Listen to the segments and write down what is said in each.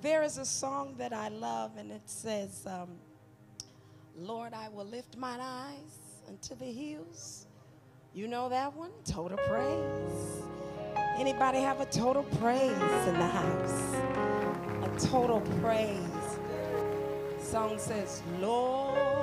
There is a song that I love, and it says, um, Lord, I will lift mine eyes unto the hills. You know that one? Total praise. Anybody have a total praise in the house? A total praise. Song says, Lord.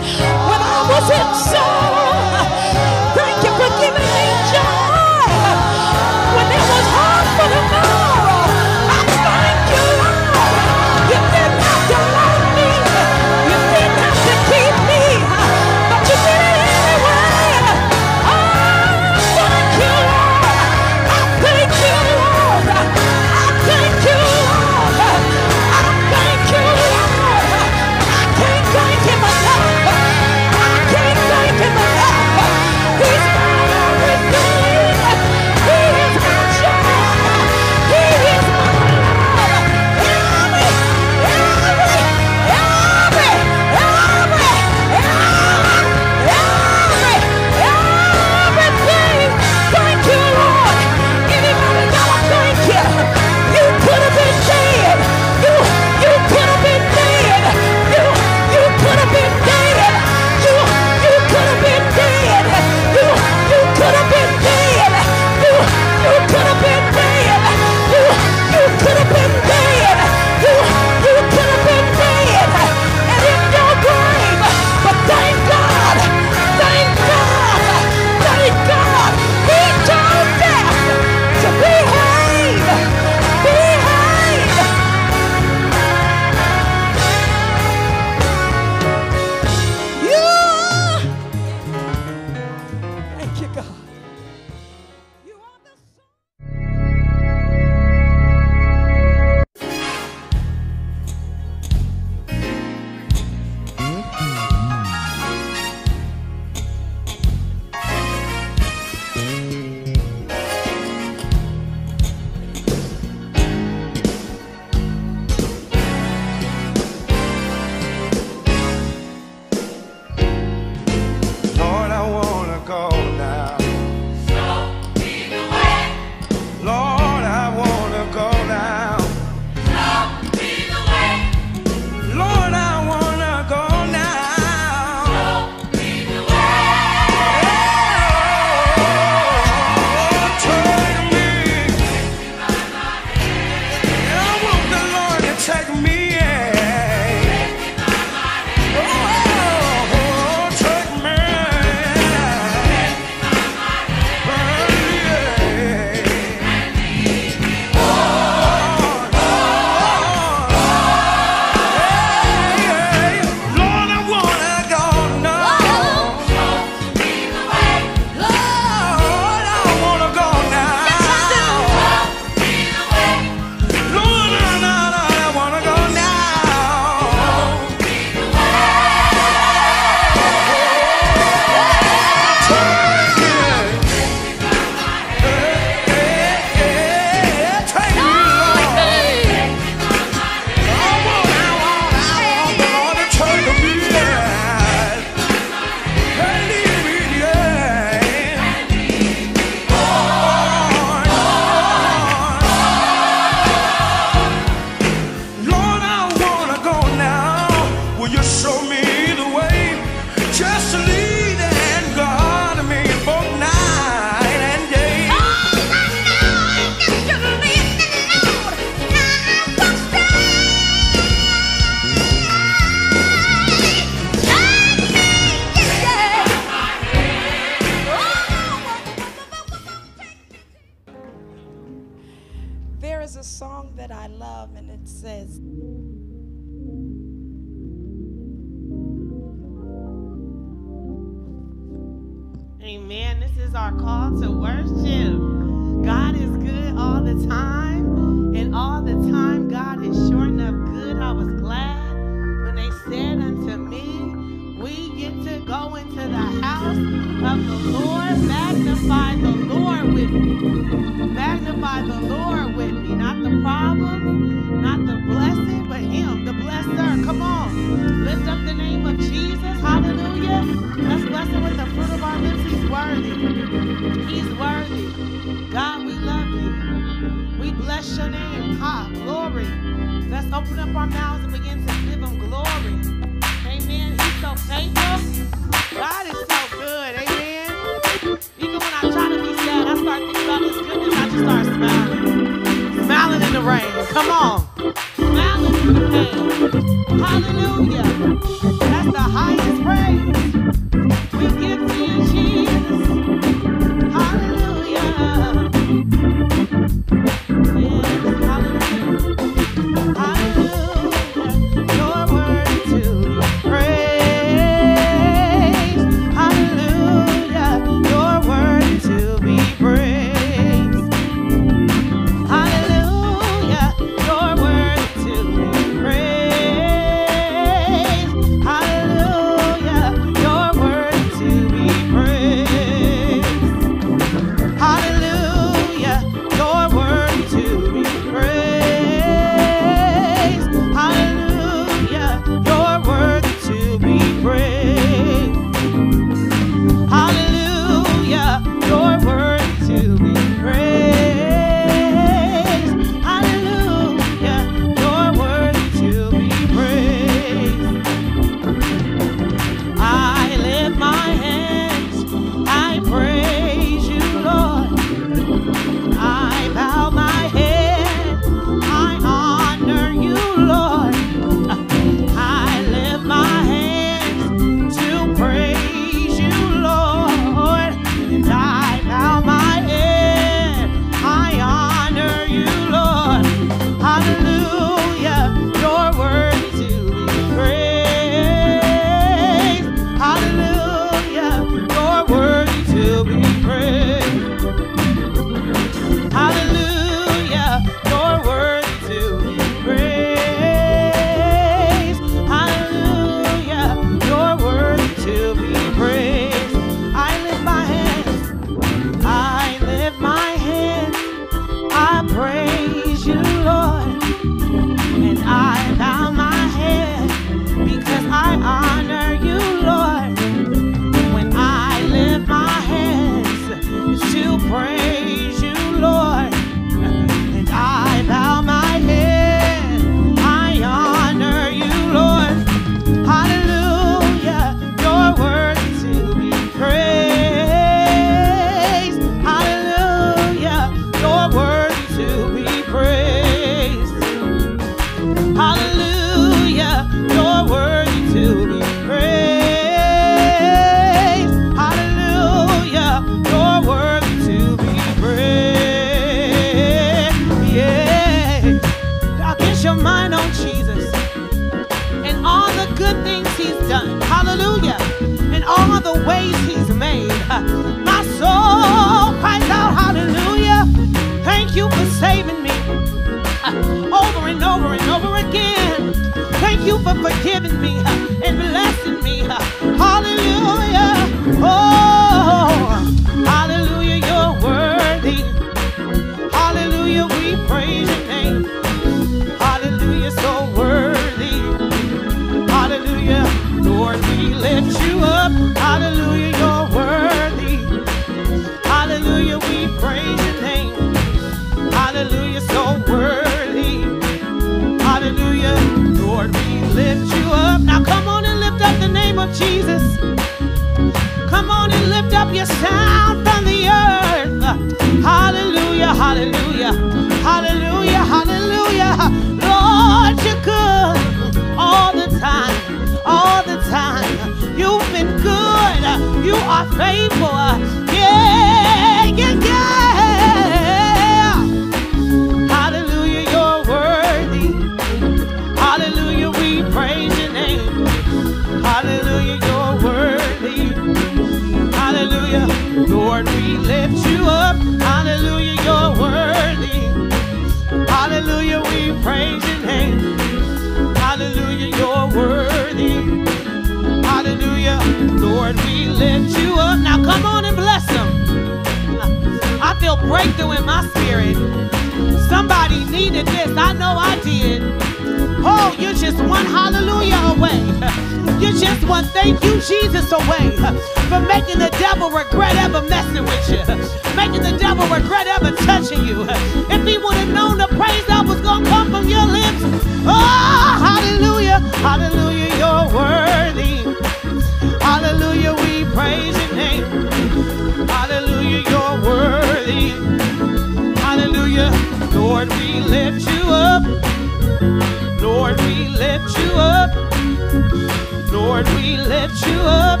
We lift you up.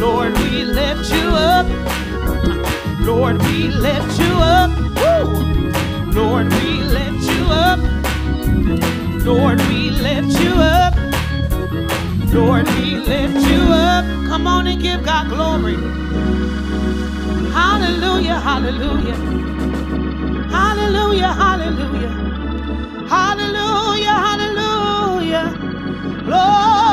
Lord, we lift you up. Lord, we lift you up. Woo! Lord, we lift you up. Lord, we lift you up. Lord, we lift you up. Come on and give God glory. Hallelujah, hallelujah. Hallelujah, hallelujah. Hallelujah, hallelujah. Glory,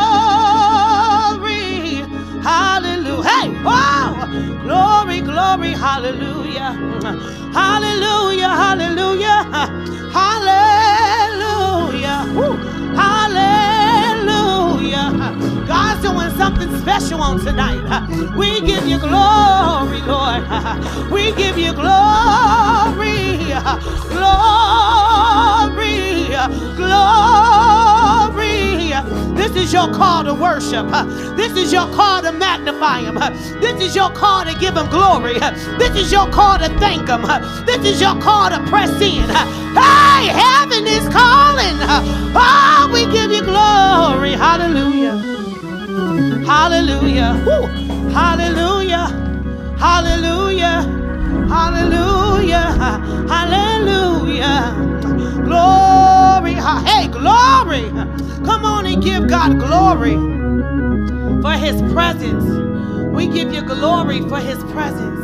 Hey, wow! Glory, glory, hallelujah. Hallelujah, hallelujah. Hallelujah. Woo. Hallelujah. God's doing something special on tonight. We give you glory, Lord. We give you glory. Glory. Glory. This is your call to worship. This is your call to magnify Him. This is your call to give Him glory. This is your call to thank Him. This is your call to press in. Hey, heaven is calling. Oh, we give you glory. Hallelujah. Hallelujah. Woo. Hallelujah. Hallelujah. Hallelujah. Hallelujah. Glory. Hey, glory. Come on and give God glory for his presence. We give you glory for his presence.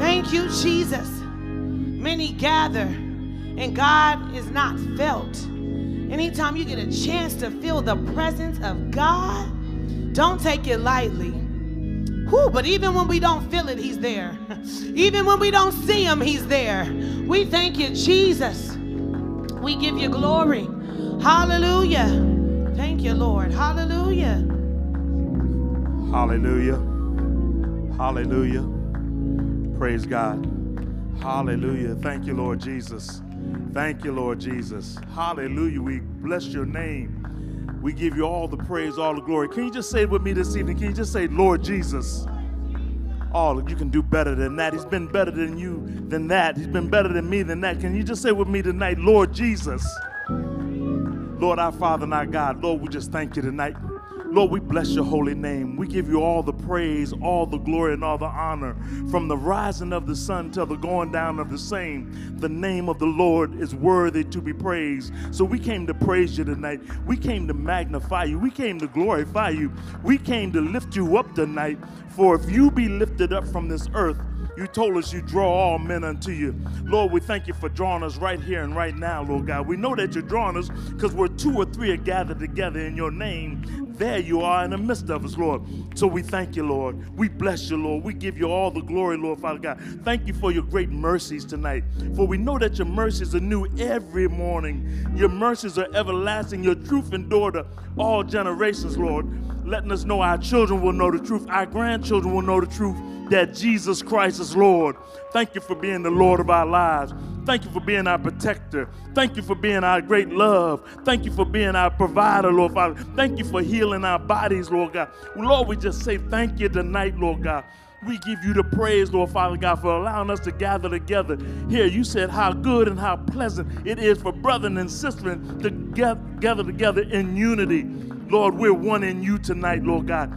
Thank you, Jesus. Many gather and God is not felt. Anytime you get a chance to feel the presence of God, don't take it lightly. Whew, but even when we don't feel it, He's there. Even when we don't see Him, He's there. We thank you, Jesus. We give you glory. Hallelujah. Thank you, Lord. Hallelujah. Hallelujah. Hallelujah. Praise God. Hallelujah. Thank you, Lord Jesus. Thank you, Lord Jesus. Hallelujah. We bless your name. We give you all the praise, all the glory. Can you just say it with me this evening? Can you just say, Lord Jesus? All oh, you can do better than that. He's been better than you than that. He's been better than me than that. Can you just say with me tonight, Lord Jesus? Lord, our Father and our God, Lord, we just thank you tonight. Lord, we bless your holy name. We give you all the praise, all the glory, and all the honor. From the rising of the sun till the going down of the same, the name of the Lord is worthy to be praised. So we came to praise you tonight. We came to magnify you. We came to glorify you. We came to lift you up tonight. For if you be lifted up from this earth, you told us you draw all men unto you. Lord, we thank you for drawing us right here and right now, Lord God. We know that you're drawing us because we're two or three are gathered together in your name, there you are in the midst of us, Lord. So we thank you, Lord. We bless you, Lord. We give you all the glory, Lord, Father God. Thank you for your great mercies tonight. For we know that your mercies are new every morning. Your mercies are everlasting. Your truth endure to all generations, Lord. Letting us know our children will know the truth, our grandchildren will know the truth that Jesus Christ is Lord. Thank you for being the Lord of our lives. Thank you for being our protector. Thank you for being our great love. Thank you for being our provider, Lord Father. Thank you for healing our bodies, Lord God. Lord, we just say thank you tonight, Lord God. We give you the praise, Lord Father God, for allowing us to gather together here. You said how good and how pleasant it is for brethren and sisters to gather together in unity. Lord, we're one in you tonight, Lord God.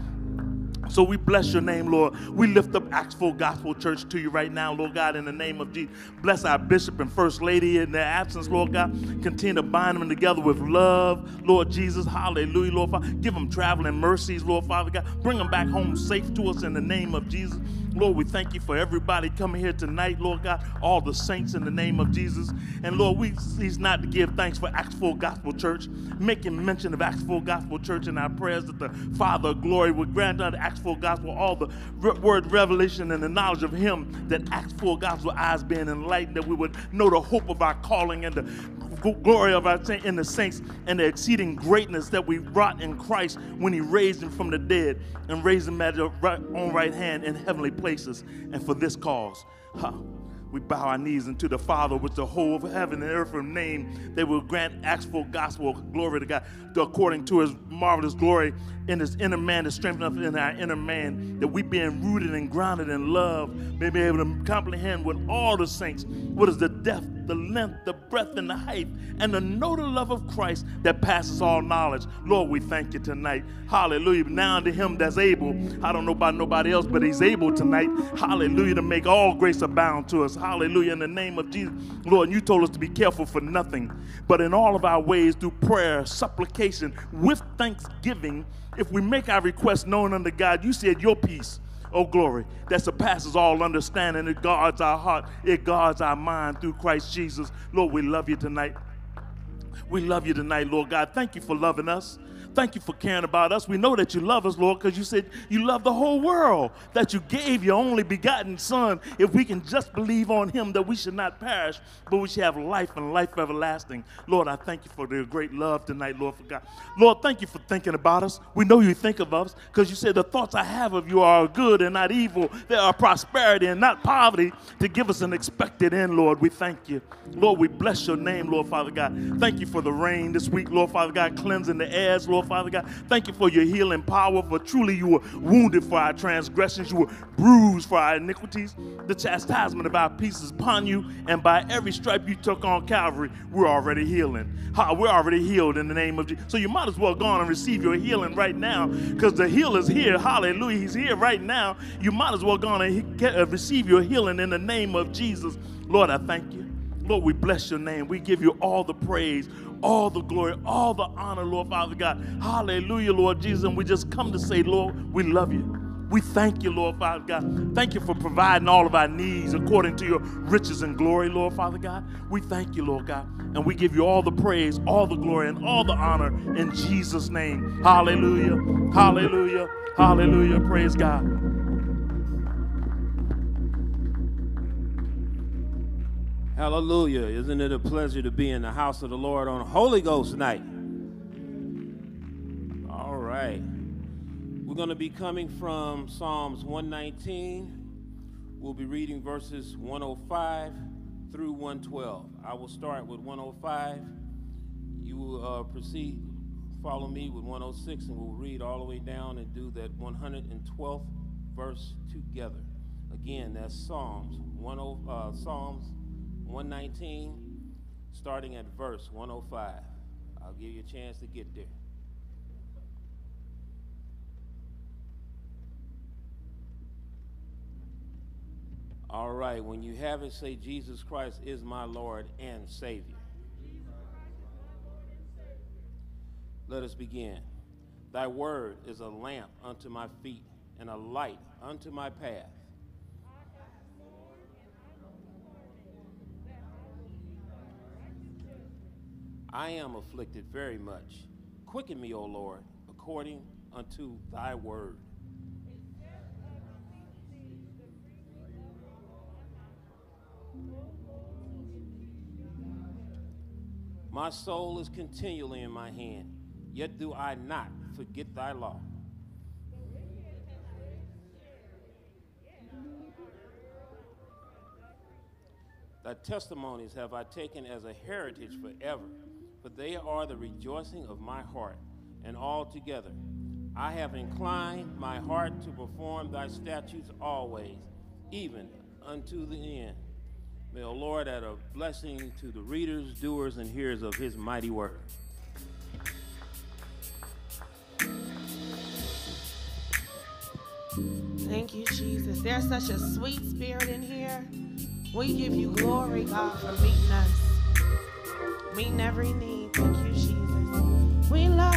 So we bless your name, Lord. We lift up Acts Gospel Church to you right now, Lord God, in the name of Jesus. Bless our bishop and first lady in their absence, Lord God. Continue to bind them together with love, Lord Jesus. Hallelujah, Lord Father. Give them traveling mercies, Lord Father God. Bring them back home safe to us in the name of Jesus. Lord, we thank you for everybody coming here tonight, Lord God, all the saints in the name of Jesus. And Lord, we cease not to give thanks for Full Gospel Church, making mention of Full Gospel Church in our prayers that the Father of glory would grant unto Acts Full Gospel all the word revelation and the knowledge of Him, that Acts Full Gospel eyes being enlightened, that we would know the hope of our calling and the glory of our in the saints and the exceeding greatness that we brought in Christ when He raised Him from the dead and raised Him at His right, own right hand in heavenly places. And for this cause, huh, we bow our knees unto the Father, with the whole of heaven and earth from name, they will grant Acts Full Gospel, glory to God, according to his marvelous glory in his inner man, to strengthen us in our inner man, that we being rooted and grounded in love, may be able to comprehend with all the saints what is the depth, the length, the breadth, and the height, and to know the love of Christ that passes all knowledge. Lord, we thank you tonight. Hallelujah. Now unto him that's able, I don't know about nobody else, but he's able tonight. Hallelujah. To make all grace abound to us. Hallelujah. In the name of Jesus. Lord, you told us to be careful for nothing, but in all of our ways, through prayer, supplication, with thanksgiving, if we make our requests known unto God, you said your peace oh glory, that surpasses all understanding. It guards our heart, it guards our mind through Christ Jesus. Lord, we love you tonight. We love you tonight, Lord God. Thank you for loving us. Thank you for caring about us. We know that you love us, Lord, because you said you love the whole world, that you gave your only begotten Son. If we can just believe on him, that we should not perish, but we should have life and life everlasting. Lord, I thank you for the great love tonight, Lord, for God. Lord, thank you for thinking about us. We know you think of us because you said the thoughts I have of you are good and not evil. They are prosperity and not poverty to give us an expected end, Lord. We thank you. Lord, we bless your name, Lord, Father God. Thank you for the rain this week, Lord, Father God, cleansing the airs, Lord, Father God. Thank you for your healing power, for truly you were wounded for our transgressions, you were bruised for our iniquities. The chastisement of our peace is upon you, and by every stripe you took on Calvary, we're already healing. We're already healed in the name of Jesus. So you might as well go on and receive your healing right now, because the healer's here. Hallelujah. He's here right now. You might as well go on and get, uh, receive your healing in the name of Jesus. Lord, I thank you. Lord, we bless your name. We give you all the praise, all the glory, all the honor, Lord Father God. Hallelujah, Lord Jesus. And we just come to say, Lord, we love you. We thank you, Lord Father God. Thank you for providing all of our needs according to your riches and glory, Lord Father God. We thank you, Lord God. And we give you all the praise, all the glory, and all the honor in Jesus' name. Hallelujah. Hallelujah. Hallelujah. Praise God. Hallelujah. Isn't it a pleasure to be in the house of the Lord on Holy Ghost night? All right. We're going to be coming from Psalms 119. We'll be reading verses 105 through 112. I will start with 105. You will uh, proceed, follow me with 106, and we'll read all the way down and do that 112th verse together. Again, that's Psalms 10, uh, Psalms 119, starting at verse 105. I'll give you a chance to get there. All right, when you have it, say, Jesus Christ is my Lord and Savior. Let us begin. Thy word is a lamp unto my feet and a light unto my path. I am afflicted very much. Quicken me, O Lord, according unto thy word. My soul is continually in my hand, yet do I not forget thy law. Thy testimonies have I taken as a heritage forever for they are the rejoicing of my heart. And altogether, I have inclined my heart to perform thy statutes always, even unto the end. May the Lord add a blessing to the readers, doers, and hearers of his mighty word. Thank you, Jesus. There's such a sweet spirit in here. We give you glory, God, for meeting us meeting every need. Thank you, Jesus. We love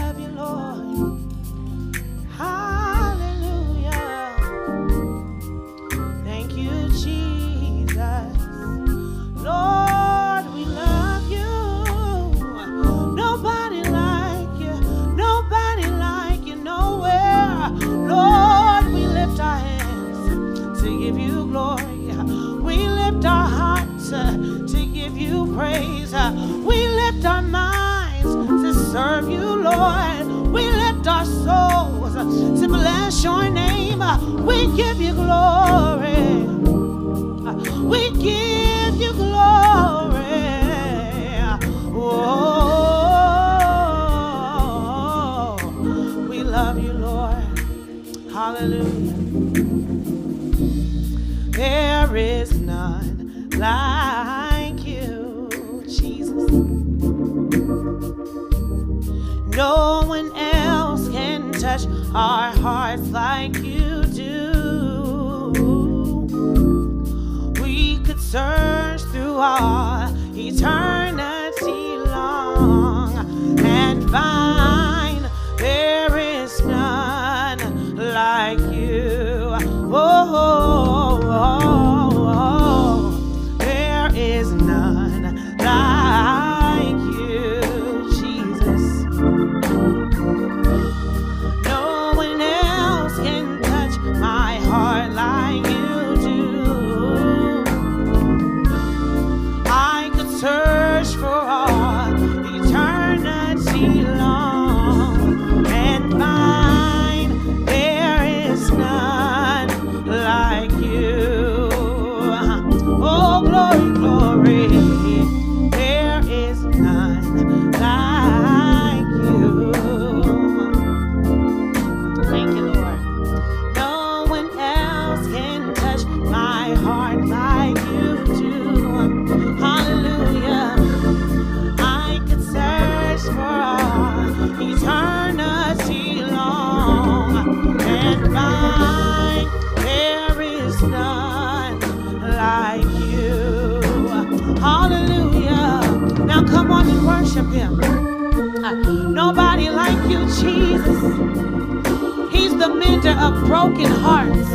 bless your name. We give you glory. We give you glory. Oh, we love you, Lord. Hallelujah. There is none like you, Jesus. No one else can touch our Hearts like. broken hearts.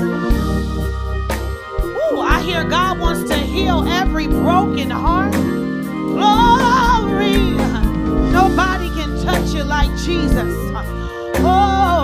Ooh, I hear God wants to heal every broken heart. Glory! Nobody can touch you like Jesus. Oh,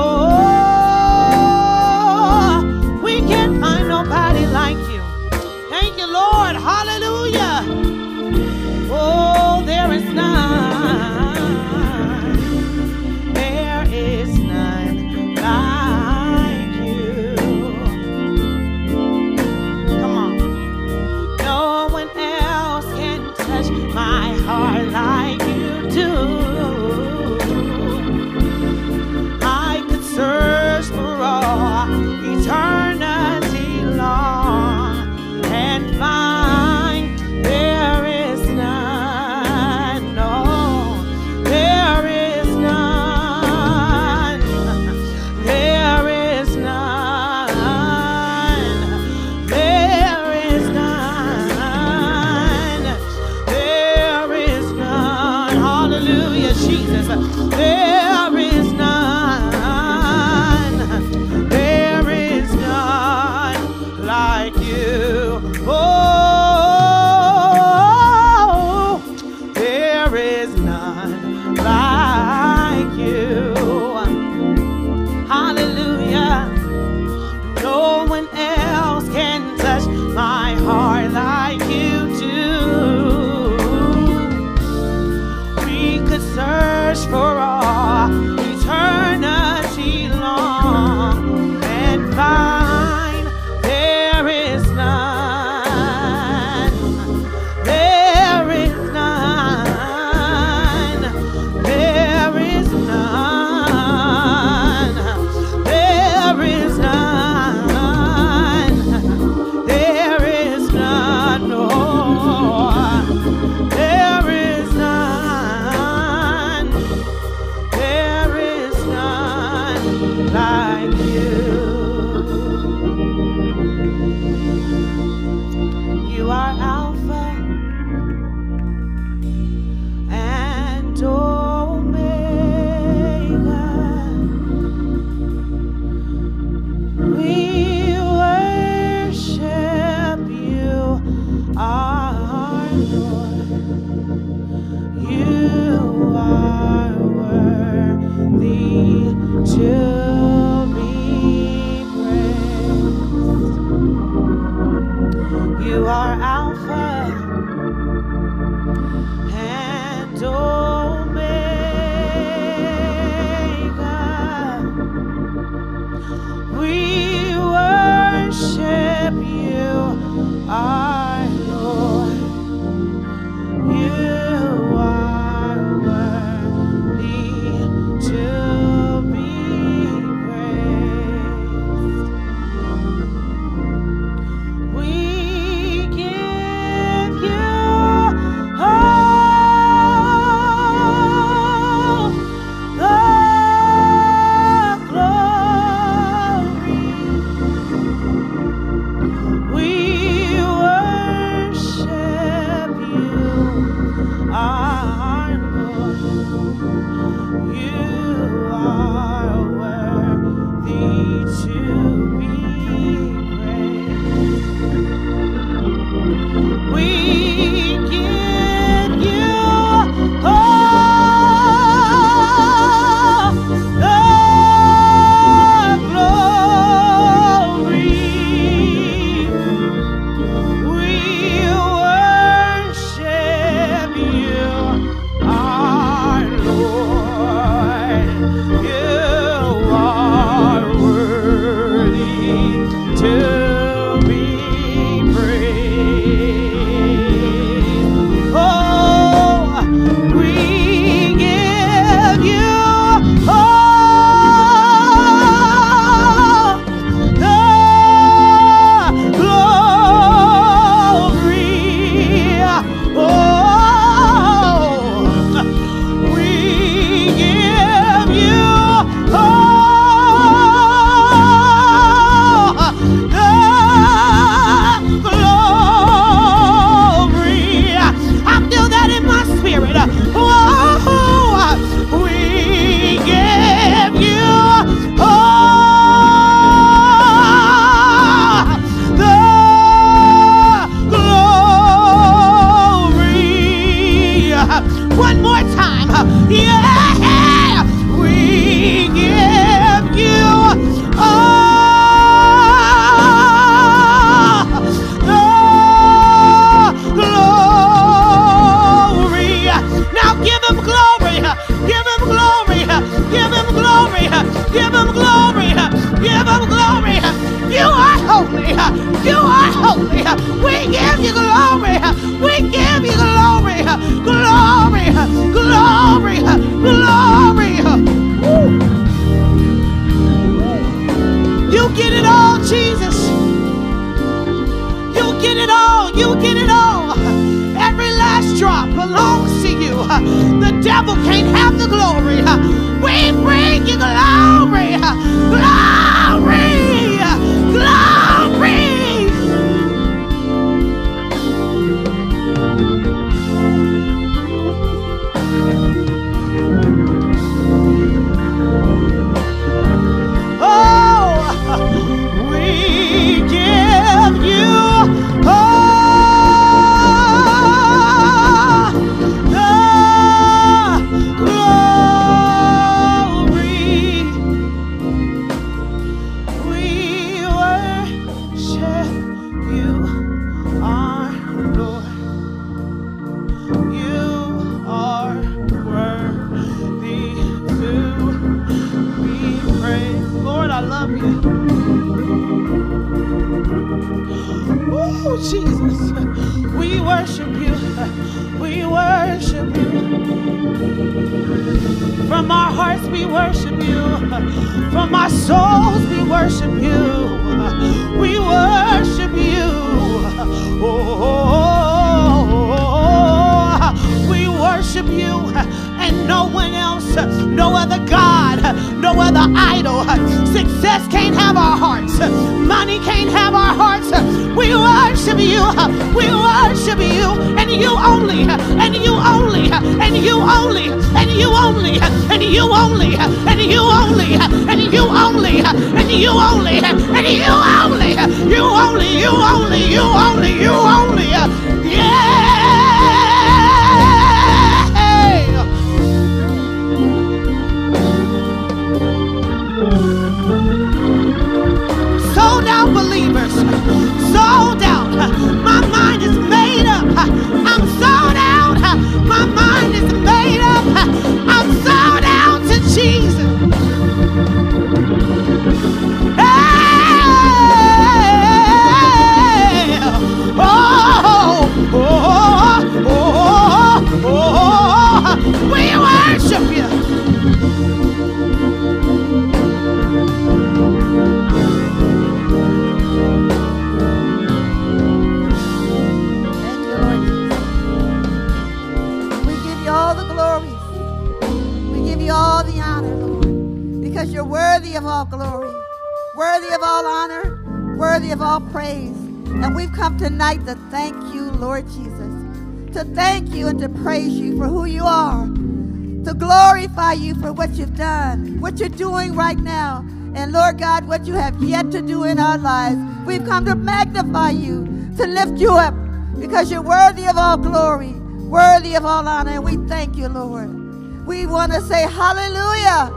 glorify you for what you've done, what you're doing right now, and Lord God, what you have yet to do in our lives. We've come to magnify you, to lift you up, because you're worthy of all glory, worthy of all honor, and we thank you, Lord. We want to say hallelujah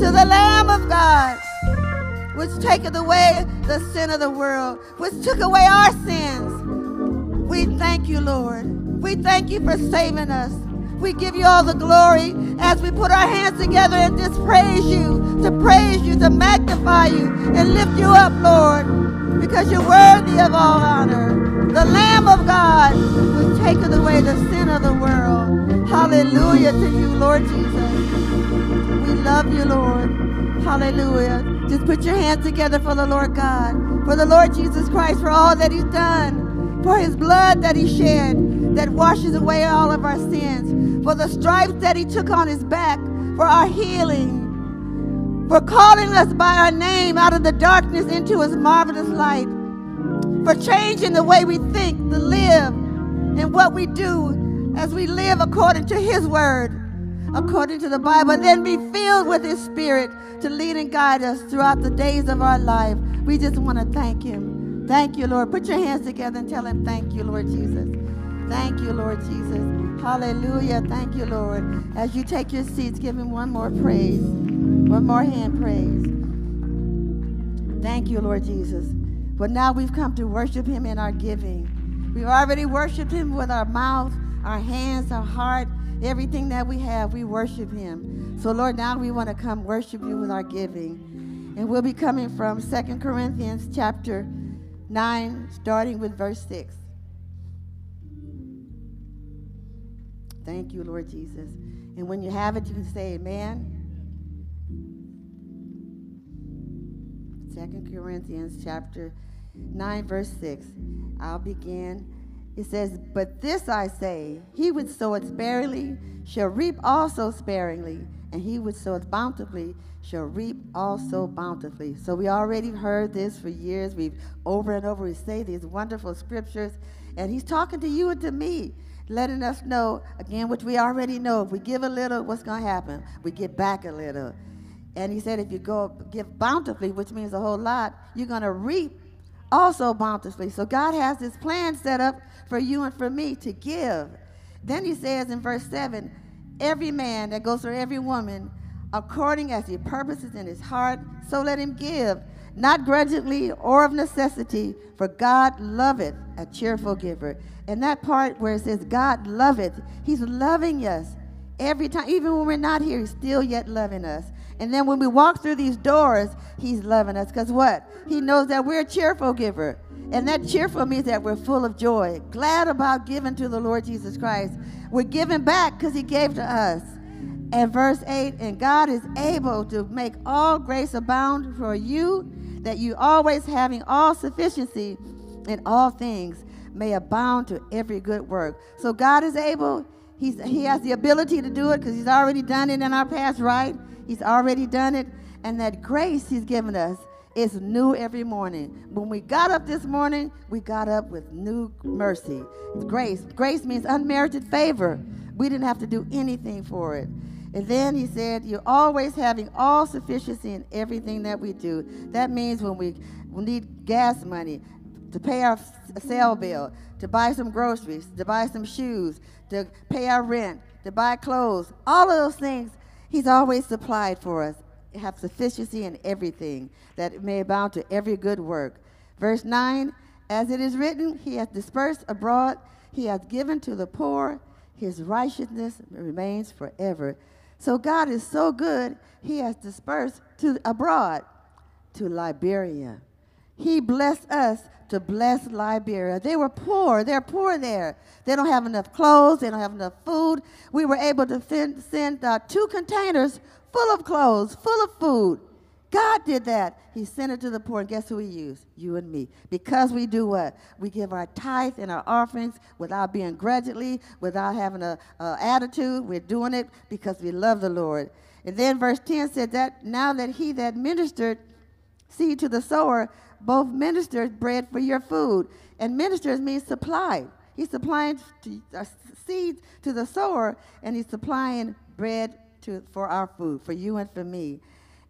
to the Lamb of God, which taketh away the sin of the world, which took away our sins. We thank you, Lord. We thank you for saving us. We give you all the glory as we put our hands together and just praise you, to praise you, to magnify you, and lift you up, Lord, because you're worthy of all honor. The Lamb of God who's taken away the sin of the world. Hallelujah to you, Lord Jesus. We love you, Lord. Hallelujah. Just put your hands together for the Lord God, for the Lord Jesus Christ, for all that he's done, for his blood that he shed that washes away all of our sins, for the stripes that he took on his back for our healing, for calling us by our name out of the darkness into his marvelous light, for changing the way we think, to live, and what we do as we live according to his word according to the Bible, and then be filled with His Spirit to lead and guide us throughout the days of our life. We just want to thank Him. Thank you, Lord. Put your hands together and tell Him, Thank you, Lord Jesus. Thank you, Lord Jesus. Hallelujah. Thank you, Lord. As you take your seats, give Him one more praise, one more hand praise. Thank you, Lord Jesus. But now we've come to worship Him in our giving. We've already worshiped Him with our mouth, our hands, our heart, everything that we have. We worship Him. So, Lord, now we want to come worship you with our giving. And we'll be coming from Second Corinthians chapter 9, starting with verse 6. Thank you, Lord Jesus. And when you have it, you can say amen. Second Corinthians chapter 9, verse 6. I'll begin It says, But this I say, he would sow it sparingly shall reap also sparingly, and he would sow it bountifully shall reap also bountifully. So we already heard this for years. We've over and over we say these wonderful scriptures, and he's talking to you and to me, letting us know again, which we already know. If we give a little, what's going to happen? We get back a little. And he said, if you go give bountifully, which means a whole lot, you're going to reap also bountifully. So God has this plan set up for you and for me to give. Then he says in verse 7 every man that goes for every woman, according as he purposes in his heart, so let him give, not grudgingly or of necessity, for God loveth a cheerful giver. And that part where it says God loveth, he's loving us every time, even when we're not here, he's still yet loving us. And then when we walk through these doors, he's loving us. Because what? He knows that we're a cheerful giver. And that cheerful means that we're full of joy, glad about giving to the Lord Jesus Christ. We're giving back because he gave to us. And verse 8, and God is able to make all grace abound for you, that you always having all sufficiency in all things may abound to every good work. So God is able, he's, he has the ability to do it because he's already done it in our past, right? He's already done it. And that grace he's given us is new every morning. When we got up this morning, we got up with new mercy. Grace. Grace means unmerited favor. We didn't have to do anything for it. And then he said, You're always having all sufficiency in everything that we do. That means when we, we need gas money to pay our cell bill, to buy some groceries, to buy some shoes, to pay our rent, to buy clothes, all of those things, he's always supplied for us. Have sufficiency in everything, that may abound to every good work. Verse 9 As it is written, He hath dispersed abroad, He hath given to the poor, His righteousness remains forever. So God is so good, He has dispersed to abroad, to Liberia. He blessed us to bless Liberia. They were poor. They're poor there. They don't have enough clothes. They don't have enough food. We were able to send, send uh, two containers full of clothes, full of food. God did that. He sent it to the poor. And guess who he used? You and me. Because we do what? We give our tithe and our offerings without being grudgingly, without having an attitude. We're doing it because we love the Lord. And then verse 10 said that now that he that ministered seed to the sower, both ministers bread for your food. And ministers means supply. He's supplying uh, seed to the sower, and he's supplying bread to, for our food, for you and for me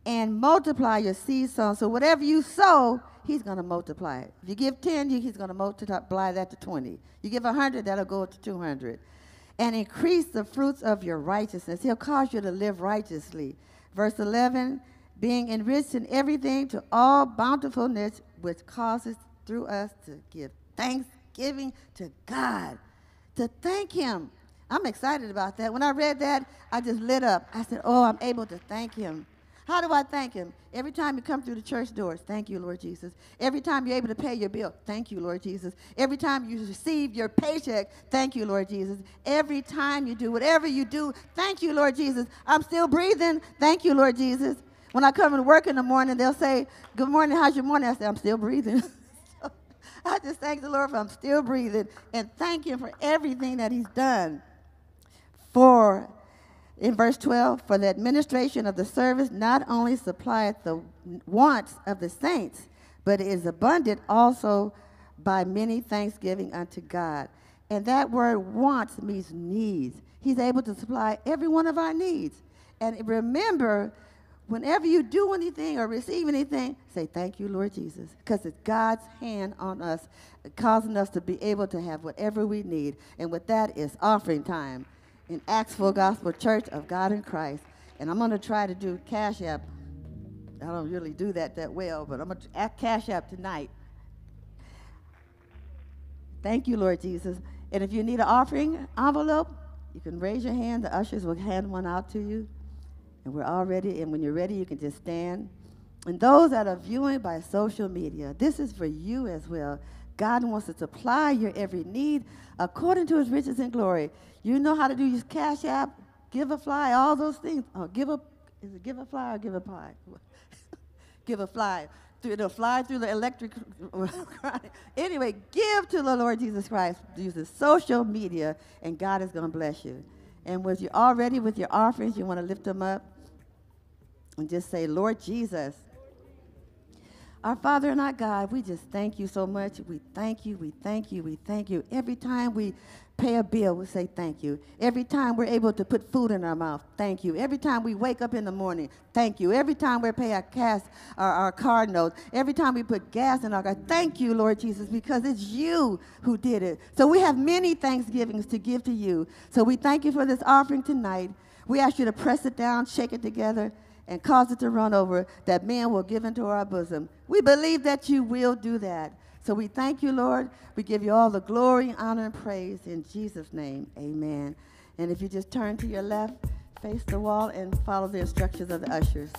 and multiply your seed sown. So whatever you sow, he's going to multiply it. If you give 10, he's going to multiply that to 20. You give 100, that'll go to 200. And increase the fruits of your righteousness. He'll cause you to live righteously. Verse 11, being enriched in everything to all bountifulness, which causes through us to give thanksgiving to God, to thank him. I'm excited about that. When I read that, I just lit up. I said, Oh, I'm able to thank him. How do I thank him? Every time you come through the church doors, thank you, Lord Jesus. Every time you're able to pay your bill, thank you, Lord Jesus. Every time you receive your paycheck, thank you, Lord Jesus. Every time you do whatever you do, thank you, Lord Jesus. I'm still breathing, thank you, Lord Jesus. When I come to work in the morning, they'll say, Good morning, how's your morning? I say, I'm still breathing. I just thank the Lord for I'm still breathing and thank Him for everything that He's done for in verse 12, for the administration of the service not only supplieth the wants of the saints, but is abundant also by many thanksgiving unto God. And that word wants means needs. He's able to supply every one of our needs. And remember, whenever you do anything or receive anything, say, Thank you, Lord Jesus, because it's God's hand on us, causing us to be able to have whatever we need. And with that is offering time in Acts Full Gospel Church of God in Christ. And I'm going to try to do Cash App. I don't really do that that well, but I'm going to Cash App tonight. Thank you, Lord Jesus. And if you need an offering envelope, you can raise your hand. The ushers will hand one out to you. And we're all ready. And when you're ready, you can just stand. And those that are viewing by social media, this is for you as well. God wants to supply your every need according to his riches and glory. You know how to do your cash app, give a fly, all those things. Oh, give a is it Giverfly or give a pie? give a fly. it'll fly through the electric. anyway, give to the Lord Jesus Christ. The social media, and God is going to bless you. And was you already with your offerings, you want to lift them up and just say, Lord Jesus, our Father and our God, we just thank you so much. We thank you, we thank you, we thank you. Every time we pay a bill, we say thank you. Every time we're able to put food in our mouth, thank you. Every time we wake up in the morning, thank you. Every time we pay our, cash, our, our card notes, every time we put gas in our car, thank you, Lord Jesus, because it's you who did it. So we have many thanksgivings to give to you. So we thank you for this offering tonight. We ask you to press it down, shake it together, and cause it to run over, that men will give into our bosom. We believe that you will do that. So we thank you, Lord. We give you all the glory, honor, and praise in Jesus' name. Amen. And if you just turn to your left, face the wall, and follow the instructions of the ushers.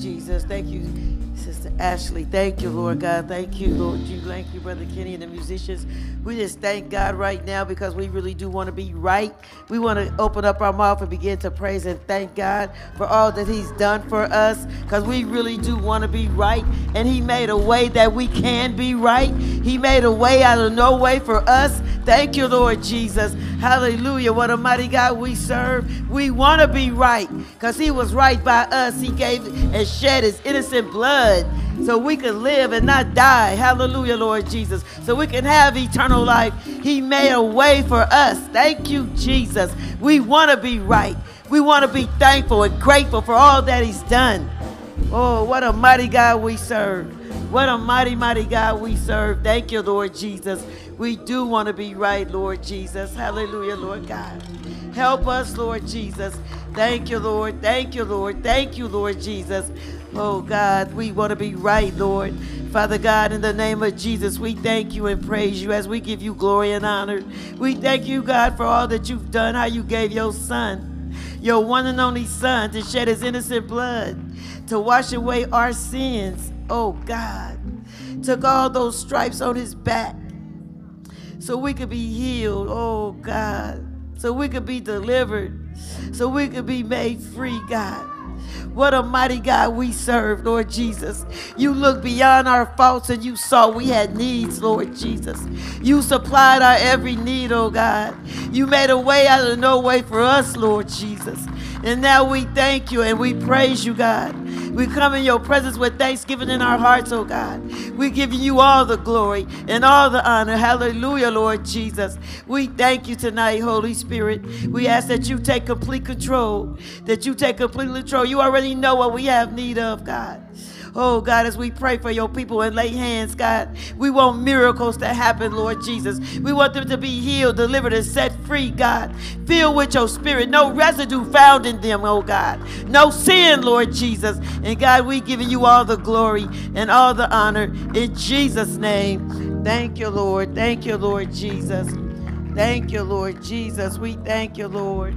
Jesus. Thank you, Sister Ashley. Thank you, Lord God. Thank you, Lord. You thank you, Brother Kenny and the musicians. We just thank God right now because we really do want to be right. We want to open up our mouth and begin to praise and thank God for all that He's done for us because we really do want to be right. And He made a way that we can be right. He made a way out of no way for us. Thank you, Lord Jesus. Hallelujah. What a mighty God we serve. We want to be right because He was right by us. He gave and shed His innocent blood so we could live and not die. Hallelujah, Lord Jesus. So we can have eternal life. He made a way for us. Thank you, Jesus. We want to be right. We want to be thankful and grateful for all that He's done. Oh, what a mighty God we serve. What a mighty, mighty God we serve. Thank you, Lord Jesus. We do want to be right, Lord Jesus. Hallelujah, Lord God. Help us, Lord Jesus. Thank you, Lord. Thank you, Lord. Thank you, Lord Jesus. Oh, God, we want to be right, Lord. Father God, in the name of Jesus, we thank you and praise you as we give you glory and honor. We thank you, God, for all that you've done, how you gave your son, your one and only son, to shed his innocent blood, to wash away our sins. Oh, God. Took all those stripes on his back so we could be healed. Oh, God. So we could be delivered. So we could be made free, God. What a mighty God we serve, Lord Jesus. You looked beyond our faults and you saw we had needs, Lord Jesus. You supplied our every need, oh God. You made a way out of no way for us, Lord Jesus. And now we thank you and we praise you, God. We come in your presence with thanksgiving in our hearts, oh God. We give you all the glory and all the honor. Hallelujah, Lord Jesus. We thank you tonight, Holy Spirit. We ask that you take complete control, that you take complete control. You already know what we have need of, God. Oh, God, as we pray for your people and lay hands, God, we want miracles to happen, Lord Jesus. We want them to be healed, delivered, and set free, God. Filled with your spirit. No residue found in them, oh God. No sin, Lord Jesus. And God, we giving you all the glory and all the honor in Jesus' name. Thank you, Lord. Thank you, Lord Jesus. Thank you, Lord Jesus. We thank you, Lord.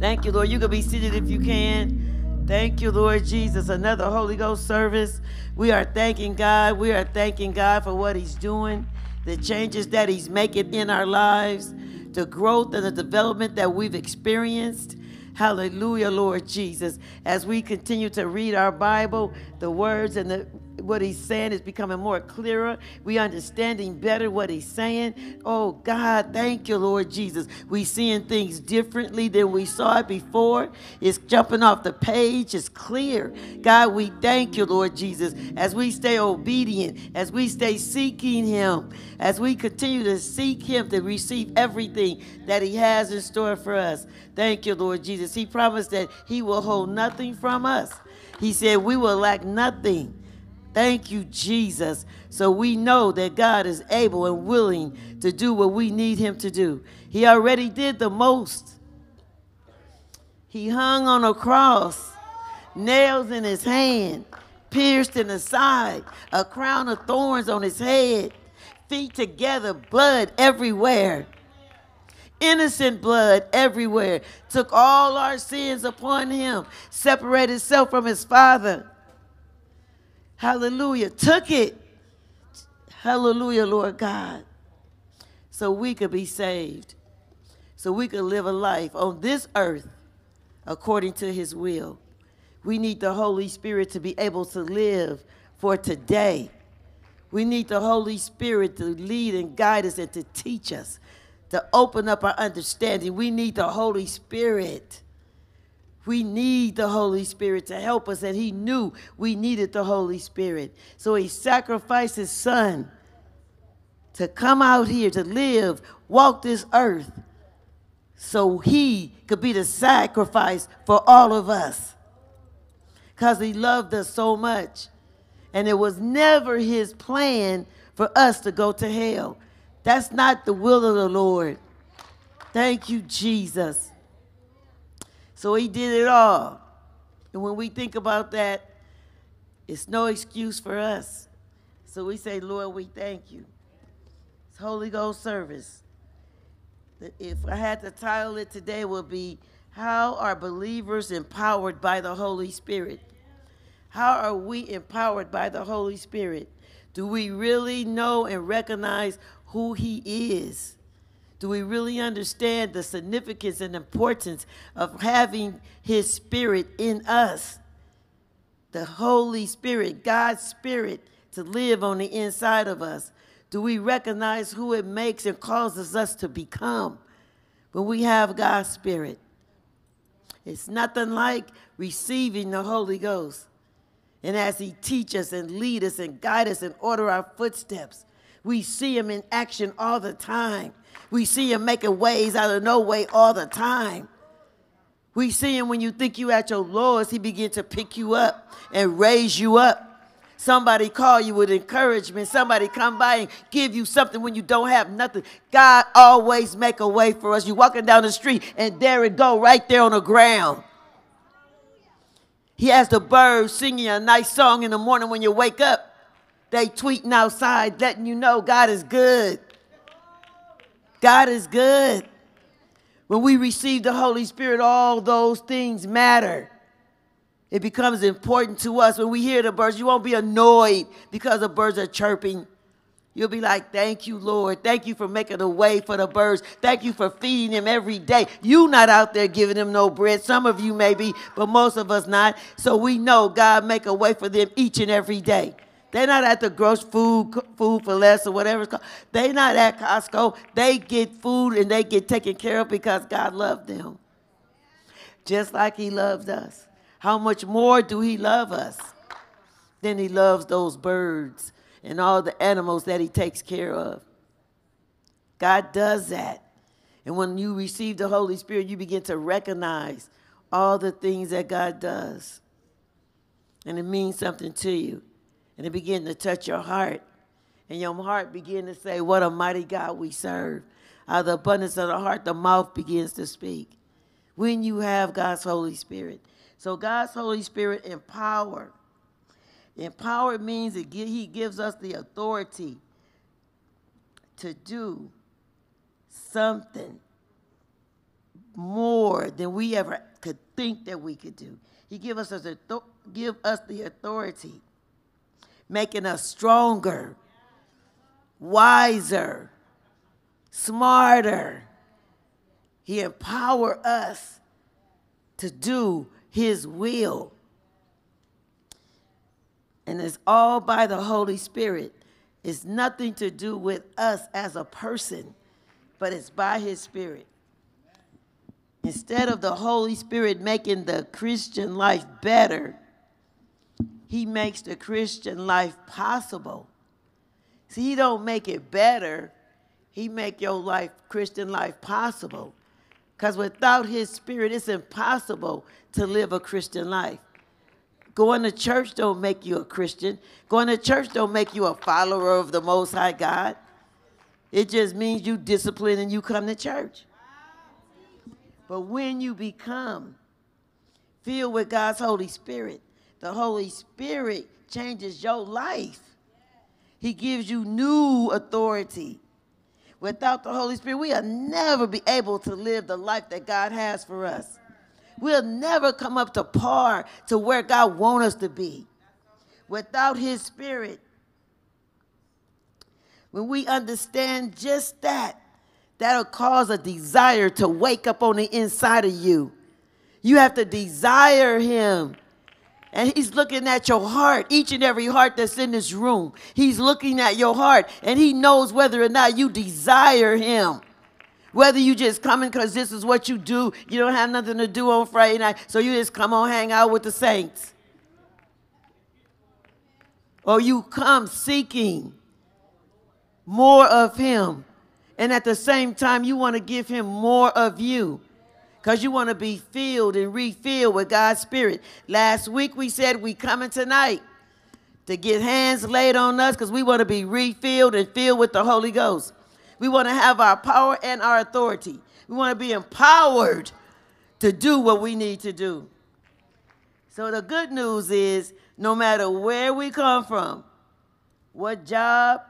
Thank you, Lord. You can be seated if you can. Thank you, Lord Jesus. Another Holy Ghost service. We are thanking God. We are thanking God for what He's doing, the changes that He's making in our lives, the growth and the development that we've experienced. Hallelujah, Lord Jesus. As we continue to read our Bible, the words and the what he's saying is becoming more clearer. We understanding better what he's saying. Oh God, thank you, Lord Jesus. We seeing things differently than we saw it before. It's jumping off the page. It's clear. God, we thank you, Lord Jesus, as we stay obedient, as we stay seeking him, as we continue to seek him to receive everything that he has in store for us. Thank you, Lord Jesus. He promised that he will hold nothing from us. He said we will lack nothing. Thank you, Jesus. So we know that God is able and willing to do what we need Him to do. He already did the most. He hung on a cross, nails in his hand, pierced in the side, a crown of thorns on his head, feet together, blood everywhere. Innocent blood everywhere. Took all our sins upon him, separated himself from his Father Hallelujah. Took it. Hallelujah, Lord God. So we could be saved. So we could live a life on this earth according to his will. We need the Holy Spirit to be able to live for today. We need the Holy Spirit to lead and guide us and to teach us, to open up our understanding. We need the Holy Spirit. We need the Holy Spirit to help us, and He knew we needed the Holy Spirit. So He sacrificed His Son to come out here, to live, walk this earth, so He could be the sacrifice for all of us. Because He loved us so much. And it was never His plan for us to go to hell. That's not the will of the Lord. Thank you, Jesus. So he did it all. And when we think about that, it's no excuse for us. So we say, Lord, we thank you. It's Holy Ghost service. If I had to title it today, it would be How are believers empowered by the Holy Spirit? How are we empowered by the Holy Spirit? Do we really know and recognize who He is? Do we really understand the significance and importance of having His Spirit in us? The Holy Spirit, God's Spirit, to live on the inside of us. Do we recognize who it makes and causes us to become when we have God's Spirit? It's nothing like receiving the Holy Ghost. And as He teaches and lead us and guide us and order our footsteps, we see Him in action all the time. We see Him making ways out of no way all the time. We see Him when you think you at your lowest, He begins to pick you up and raise you up. Somebody call you with encouragement. Somebody come by and give you something when you don't have nothing. God always make a way for us. You walking down the street and there it go right there on the ground. He has the birds singing a nice song in the morning when you wake up. They tweeting outside, letting you know God is good. God is good. When we receive the Holy Spirit, all those things matter. It becomes important to us. When we hear the birds, you won't be annoyed because the birds are chirping. You'll be like, Thank you, Lord. Thank you for making a way for the birds. Thank you for feeding them every day. You not out there giving them no bread. Some of you maybe, but most of us not. So we know God make a way for them each and every day. They're not at the grocery food, Food 4 Less or whatever it's called. They're not at Costco. They get food and they get taken care of because God loved them. Just like He loves us. How much more do He love us than He loves those birds and all the animals that He takes care of? God does that. And when you receive the Holy Spirit, you begin to recognize all the things that God does. And it means something to you and it begin to touch your heart. And your heart begin to say, What a mighty God we serve. Out of the abundance of the heart, the mouth begins to speak. When you have God's Holy Spirit. So God's Holy Spirit empower. Empower means that He gives us the authority to do something more than we ever could think that we could do. He give us, give us the authority making us stronger, wiser, smarter. He empower us to do his will. And it's all by the Holy Spirit. It's nothing to do with us as a person, but it's by his spirit. Instead of the Holy Spirit making the Christian life better, he makes the Christian life possible. See, he don't make it better. He make your life, Christian life possible. Because without his spirit, it's impossible to live a Christian life. Going to church don't make you a Christian. Going to church don't make you a follower of the Most High God. It just means you discipline and you come to church. But when you become filled with God's Holy Spirit, the Holy Spirit changes your life. He gives you new authority. Without the Holy Spirit, we'll never be able to live the life that God has for us. We'll never come up to par to where God wants us to be. Without His Spirit, when we understand just that, that'll cause a desire to wake up on the inside of you. You have to desire Him. And he's looking at your heart, each and every heart that's in this room. He's looking at your heart, and he knows whether or not you desire him. Whether you just coming because this is what you do, you don't have nothing to do on Friday night, so you just come on hang out with the saints. Or you come seeking more of him, and at the same time, you want to give him more of you because you want to be filled and refilled with God's Spirit. Last week we said we coming tonight to get hands laid on us because we want to be refilled and filled with the Holy Ghost. We want to have our power and our authority. We want to be empowered to do what we need to do. So the good news is no matter where we come from, what job,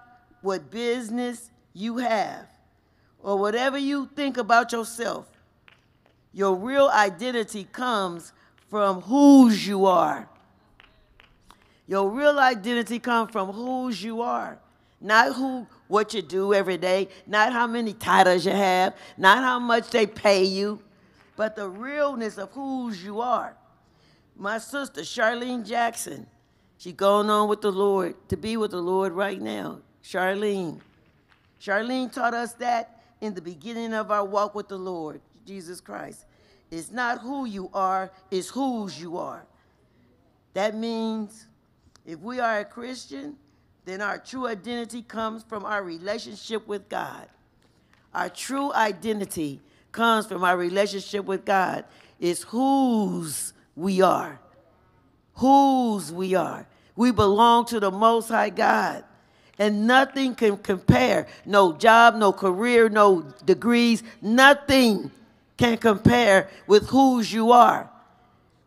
what business you have, or whatever you think about yourself, your real identity comes from whose you are. Your real identity comes from whose you are, not who what you do every day, not how many titles you have, not how much they pay you, but the realness of whose you are. My sister Charlene Jackson, she's going on with the Lord to be with the Lord right now. Charlene. Charlene taught us that in the beginning of our walk with the Lord, Jesus Christ. It's not who you are, it's whose you are. That means if we are a Christian, then our true identity comes from our relationship with God. Our true identity comes from our relationship with God. It's whose we are. Whose we are. We belong to the Most High God. And nothing can compare. No job, no career, no degrees, nothing can compare with whose you are.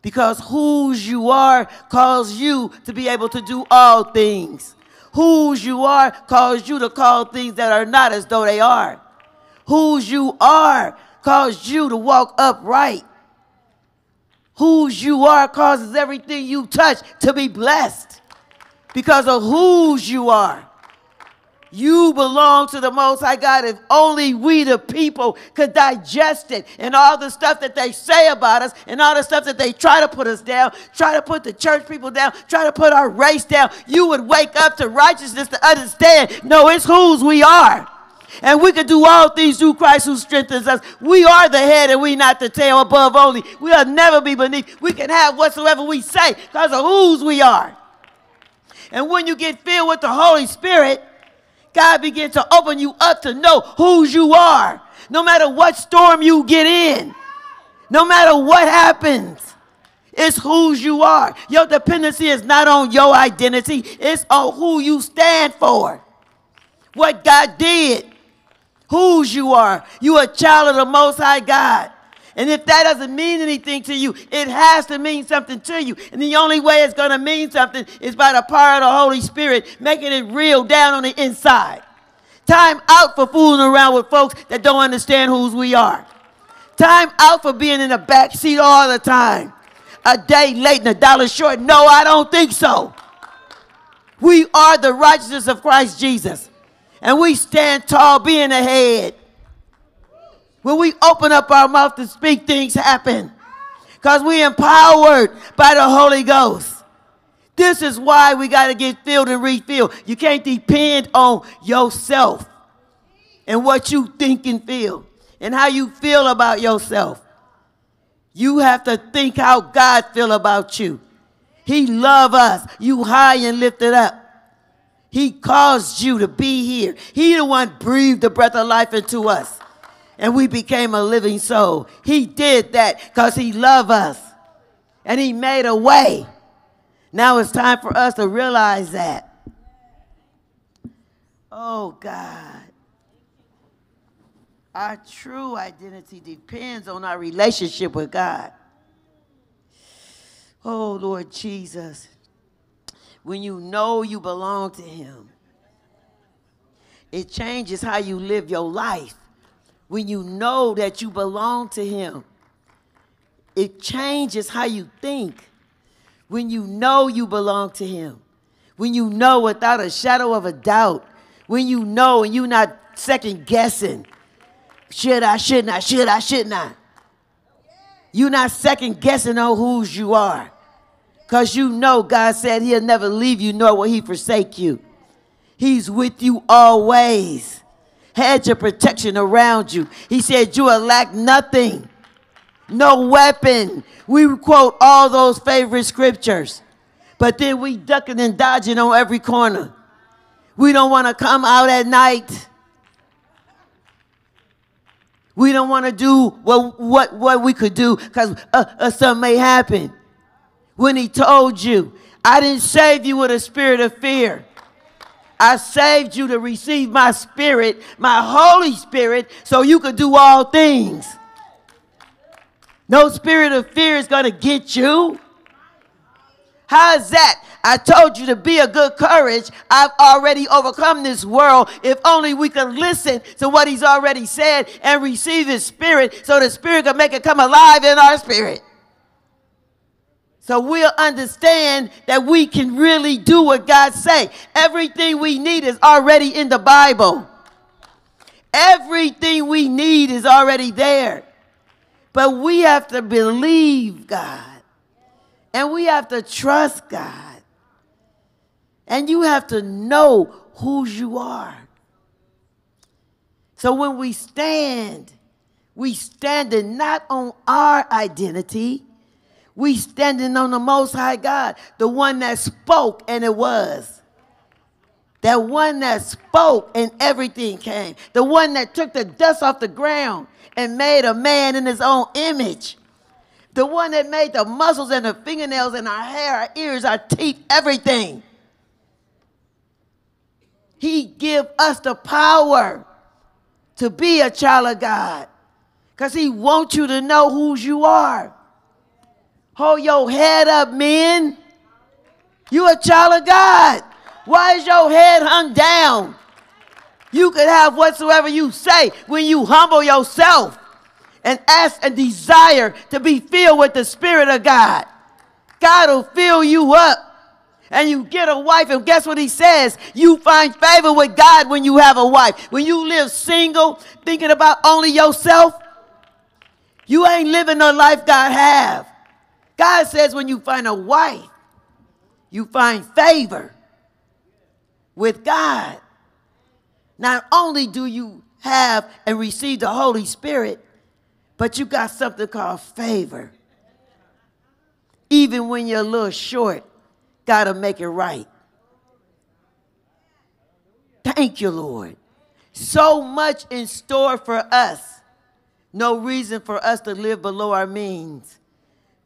Because whose you are calls you to be able to do all things. Whose you are calls you to call things that are not as though they are. Whose you are calls you to walk upright. Whose you are causes everything you touch to be blessed because of whose you are. You belong to the Most High God. If only we, the people, could digest it and all the stuff that they say about us and all the stuff that they try to put us down, try to put the church people down, try to put our race down, you would wake up to righteousness to understand no, it's whose we are. And we can do all things through Christ who strengthens us. We are the head and we not the tail above only. We'll never be beneath. We can have whatsoever we say because of whose we are. And when you get filled with the Holy Spirit, God begins to open you up to know whose you are. No matter what storm you get in, no matter what happens, it's whose you are. Your dependency is not on your identity, it's on who you stand for. What God did, whose you are. You are a child of the Most High God. And if that doesn't mean anything to you, it has to mean something to you. And the only way it's going to mean something is by the power of the Holy Spirit, making it real down on the inside. Time out for fooling around with folks that don't understand whose we are. Time out for being in the back seat all the time. A day late and a dollar short. No, I don't think so. We are the righteousness of Christ Jesus. And we stand tall being the head. When we open up our mouth to speak, things happen. Because we empowered by the Holy Ghost. This is why we got to get filled and refilled. You can't depend on yourself and what you think and feel and how you feel about yourself. You have to think how God feel about you. He love us. You high and lifted up. He caused you to be here. He the one breathed the breath of life into us and we became a living soul. He did that because he loved us and he made a way. Now it's time for us to realize that. Oh God. Our true identity depends on our relationship with God. Oh Lord Jesus. When you know you belong to him, it changes how you live your life when you know that you belong to Him. It changes how you think when you know you belong to Him. When you know without a shadow of a doubt. When you know and you're not second guessing. Should I, shouldn't I, should I, shouldn't I? You're not second guessing on whose you are. Because you know God said He'll never leave you, nor will He forsake you. He's with you always hedge of protection around you. He said, You will lack nothing, no weapon. We quote all those favorite scriptures, but then we ducking and dodging on every corner. We don't want to come out at night. We don't want to do what, what, what we could do because uh, uh, something may happen. When he told you, I didn't save you with a spirit of fear. I saved you to receive my spirit, my Holy Spirit, so you could do all things. No spirit of fear is going to get you. How's that? I told you to be a good courage. I've already overcome this world. If only we could listen to what he's already said and receive his spirit so the spirit can make it come alive in our spirit. So we'll understand that we can really do what God say. Everything we need is already in the Bible. Everything we need is already there. But we have to believe God. And we have to trust God. And you have to know who you are. So when we stand, we standing not on our identity, we standing on the most high God, the one that spoke and it was. That one that spoke and everything came. The one that took the dust off the ground and made a man in his own image. The one that made the muscles and the fingernails and our hair, our ears, our teeth, everything. He give us the power to be a child of God. Because he wants you to know whose you are. Hold your head up, men. You a child of God. Why is your head hung down? You could have whatsoever you say when you humble yourself and ask and desire to be filled with the Spirit of God. God will fill you up. And you get a wife, and guess what he says? You find favor with God when you have a wife. When you live single, thinking about only yourself, you ain't living the life God have. God says when you find a wife, you find favor with God. Not only do you have and receive the Holy Spirit, but you got something called favor. Even when you're a little short, got to make it right. Thank you, Lord. So much in store for us. No reason for us to live below our means.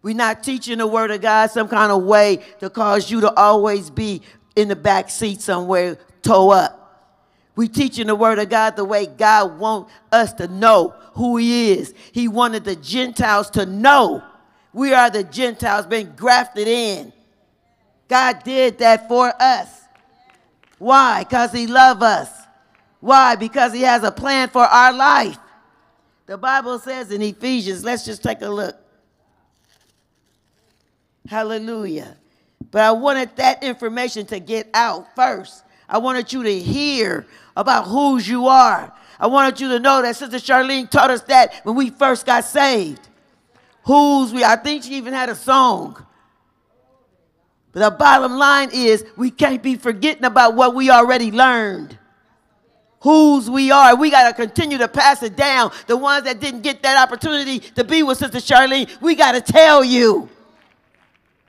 We're not teaching the word of God some kind of way to cause you to always be in the back seat somewhere, toe up. We're teaching the word of God the way God wants us to know who he is. He wanted the Gentiles to know we are the Gentiles being grafted in. God did that for us. Why? Because he loves us. Why? Because he has a plan for our life. The Bible says in Ephesians, let's just take a look. Hallelujah. But I wanted that information to get out first. I wanted you to hear about whose you are. I wanted you to know that Sister Charlene taught us that when we first got saved. Whose we, I think she even had a song. But the bottom line is we can't be forgetting about what we already learned. Whose we are. We got to continue to pass it down. The ones that didn't get that opportunity to be with Sister Charlene, we got to tell you.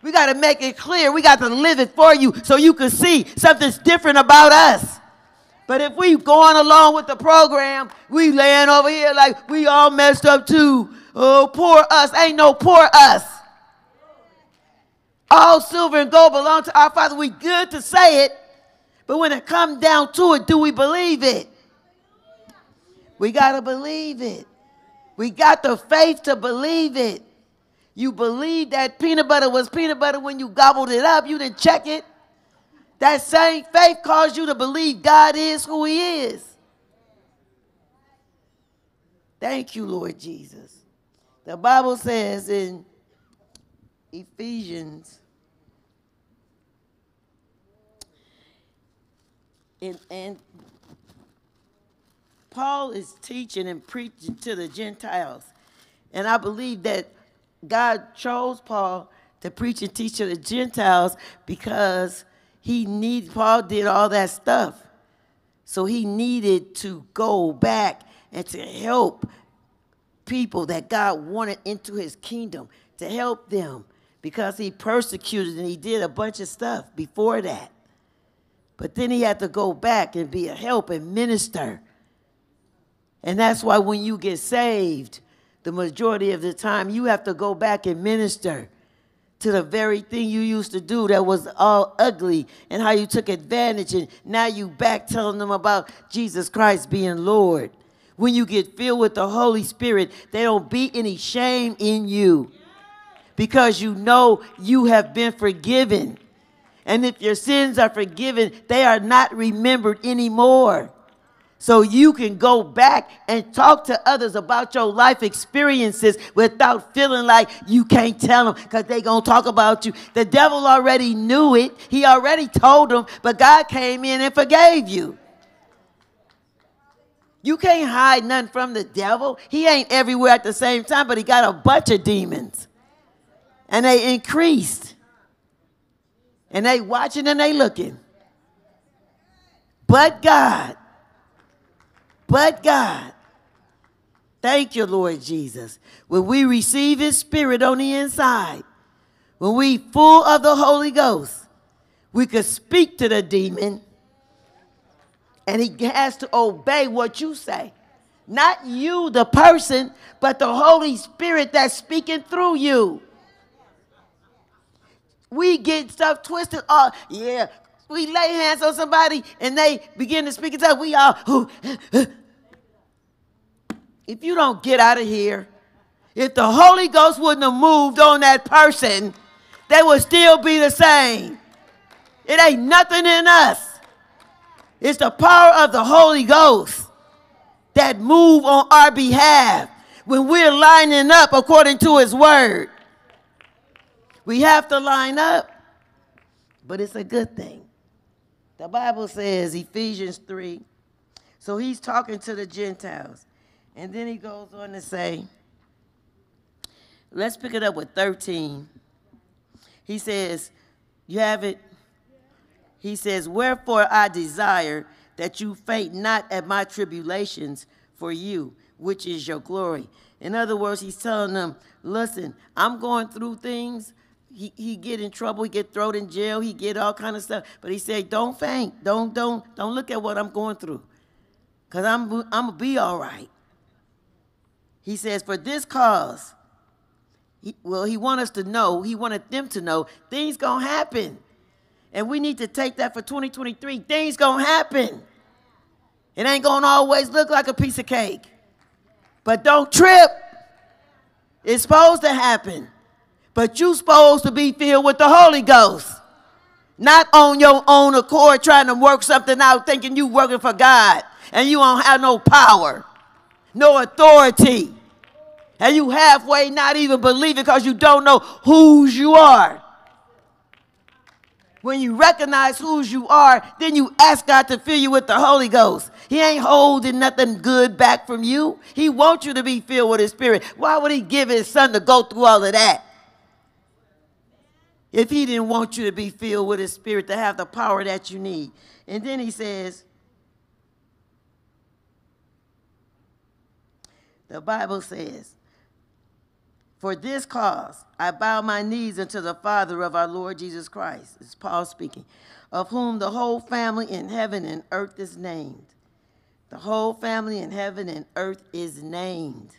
We got to make it clear. We got to live it for you so you can see something's different about us. But if we going along with the program, we laying over here like we all messed up too. Oh, poor us. Ain't no poor us. All silver and gold belong to our Father. We good to say it, but when it comes down to it, do we believe it? We got to believe it. We got the faith to believe it. You believe that peanut butter was peanut butter when you gobbled it up. You didn't check it. That same faith caused you to believe God is who He is. Thank you, Lord Jesus. The Bible says in Ephesians, and, and Paul is teaching and preaching to the Gentiles. And I believe that God chose Paul to preach and teach to the Gentiles because he need Paul did all that stuff. So he needed to go back and to help people that God wanted into his kingdom, to help them because he persecuted and he did a bunch of stuff before that. But then he had to go back and be a help and minister. And that's why when you get saved, the majority of the time, you have to go back and minister to the very thing you used to do that was all ugly and how you took advantage and now you back telling them about Jesus Christ being Lord. When you get filled with the Holy Spirit, there don't be any shame in you. because you know you have been forgiven. And if your sins are forgiven, they are not remembered anymore. So you can go back and talk to others about your life experiences without feeling like you can't tell them because they're going to talk about you. The devil already knew it, he already told them, but God came in and forgave you. You can't hide nothing from the devil. He ain't everywhere at the same time, but he got a bunch of demons. And they increased. And they watching and they looking. But God. But God. Thank you, Lord Jesus. When we receive his spirit on the inside, when we full of the Holy Ghost, we could speak to the demon and he has to obey what you say. Not you, the person, but the Holy Spirit that's speaking through you. We get stuff twisted. Oh, yeah. We lay hands on somebody and they begin to speak in tongues. We all, uh, uh, if you don't get out of here, if the Holy Ghost wouldn't have moved on that person, they would still be the same. It ain't nothing in us. It's the power of the Holy Ghost that move on our behalf when we're lining up according to his word. We have to line up, but it's a good thing. The Bible says, Ephesians 3. So he's talking to the Gentiles. And then he goes on to say, let's pick it up with 13. He says, You have it? He says, Wherefore I desire that you faint not at my tribulations for you, which is your glory. In other words, he's telling them, listen, I'm going through things. He, he get in trouble, he get thrown in jail, he get all kind of stuff. But he said, don't faint. Don't, don't, don't look at what I'm going through. Because I'm, I'm to be all right. He says, for this cause, he, well, he want us to know, he wanted them to know, things to happen. And we need to take that for 2023. Things gonna happen. It ain't gonna always look like a piece of cake. But don't trip. It's supposed to happen. But you supposed to be filled with the Holy Ghost. Not on your own accord trying to work something out thinking you working for God and you don't have no power, no authority. And you halfway not even believe it because you don't know whose you are. When you recognize whose you are, then you ask God to fill you with the Holy Ghost. He ain't holding nothing good back from you. He wants you to be filled with His Spirit. Why would He give His Son to go through all of that? If He didn't want you to be filled with His Spirit to have the power that you need. And then He says, the Bible says, for this cause I bow my knees unto the Father of our Lord Jesus Christ. It's Paul speaking, of whom the whole family in heaven and earth is named. The whole family in heaven and earth is named.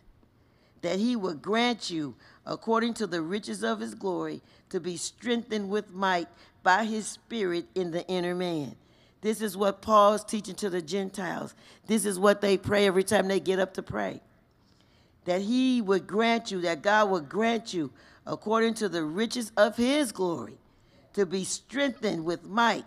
That he would grant you, according to the riches of his glory, to be strengthened with might by his Spirit in the inner man. This is what Paul is teaching to the Gentiles. This is what they pray every time they get up to pray that he would grant you, that God would grant you, according to the riches of his glory, to be strengthened with might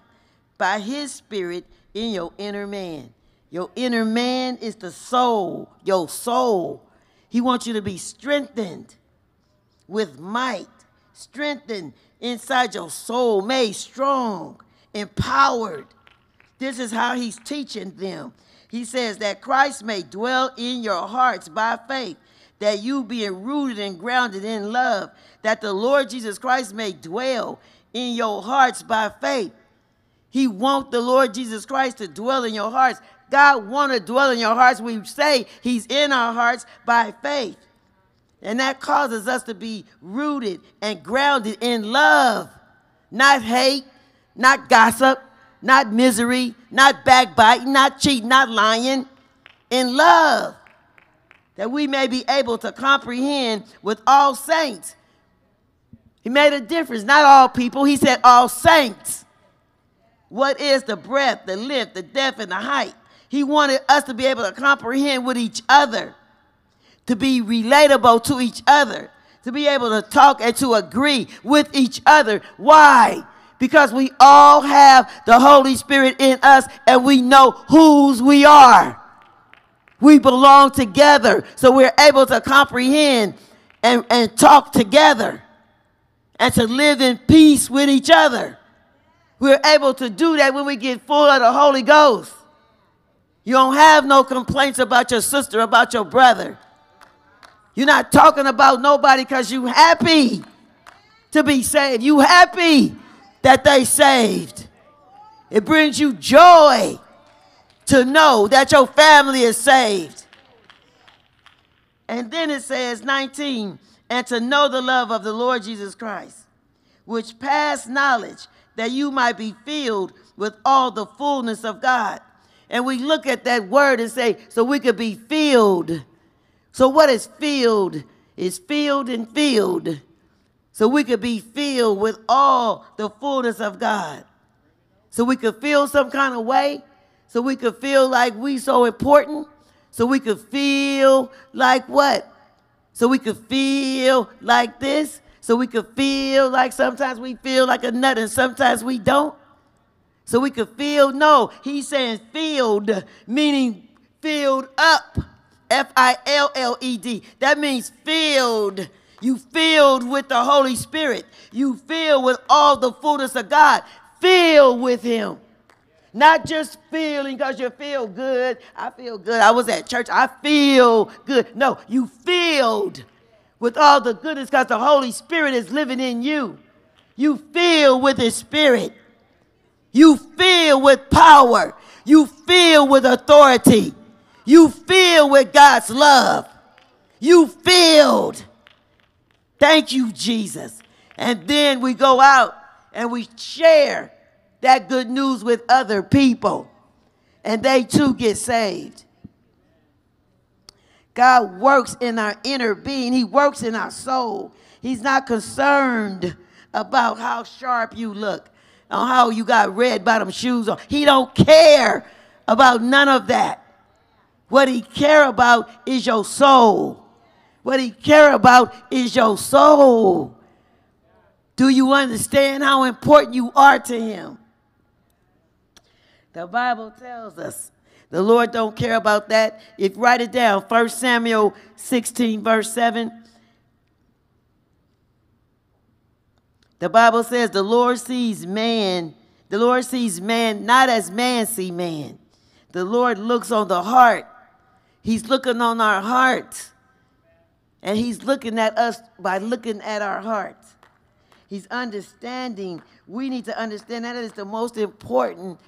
by his spirit in your inner man. Your inner man is the soul, your soul. He wants you to be strengthened with might, strengthened inside your soul, made strong, empowered. This is how he's teaching them. He says that Christ may dwell in your hearts by faith, that you being rooted and grounded in love, that the Lord Jesus Christ may dwell in your hearts by faith. He wants the Lord Jesus Christ to dwell in your hearts. God want to dwell in your hearts. We say he's in our hearts by faith. And that causes us to be rooted and grounded in love, not hate, not gossip, not misery, not backbiting, not cheating, not lying, in love that we may be able to comprehend with all saints. He made a difference, not all people. He said all saints. What is the breadth, the length, the depth, and the height? He wanted us to be able to comprehend with each other, to be relatable to each other, to be able to talk and to agree with each other. Why? Because we all have the Holy Spirit in us and we know whose we are. We belong together, so we're able to comprehend and, and talk together and to live in peace with each other. We're able to do that when we get full of the Holy Ghost. You don't have no complaints about your sister, about your brother. You're not talking about nobody because you happy to be saved. You happy that they saved. It brings you joy to know that your family is saved. And then it says 19, and to know the love of the Lord Jesus Christ, which pass knowledge, that you might be filled with all the fullness of God. And we look at that word and say, so we could be filled. So, what is filled? Is filled and filled. So we could be filled with all the fullness of God. So we could feel some kind of way. So we could feel like we so important. So we could feel like what? So we could feel like this. So we could feel like sometimes we feel like a nut and sometimes we don't. So we could feel, no, he's saying filled, meaning filled up. F I L L E D. That means filled. You filled with the Holy Spirit. You filled with all the fullness of God. Filled with Him. Not just feeling because you feel good. I feel good. I was at church. I feel good. No, you filled with all the goodness because the Holy Spirit is living in you. You feel with His Spirit. You feel with power. You feel with authority. You feel with God's love. You filled. Thank you, Jesus. And then we go out and we share that good news with other people, and they too get saved. God works in our inner being, He works in our soul. He's not concerned about how sharp you look, on how you got red bottom shoes on. He don't care about none of that. What he care about is your soul. What he care about is your soul. Do you understand how important you are to him? The Bible tells us the Lord don't care about that. If write it down, 1 Samuel 16 verse 7. The Bible says the Lord sees man, the Lord sees man not as man see man. The Lord looks on the heart. He's looking on our heart. And he's looking at us by looking at our hearts. He's understanding. We need to understand that is the most important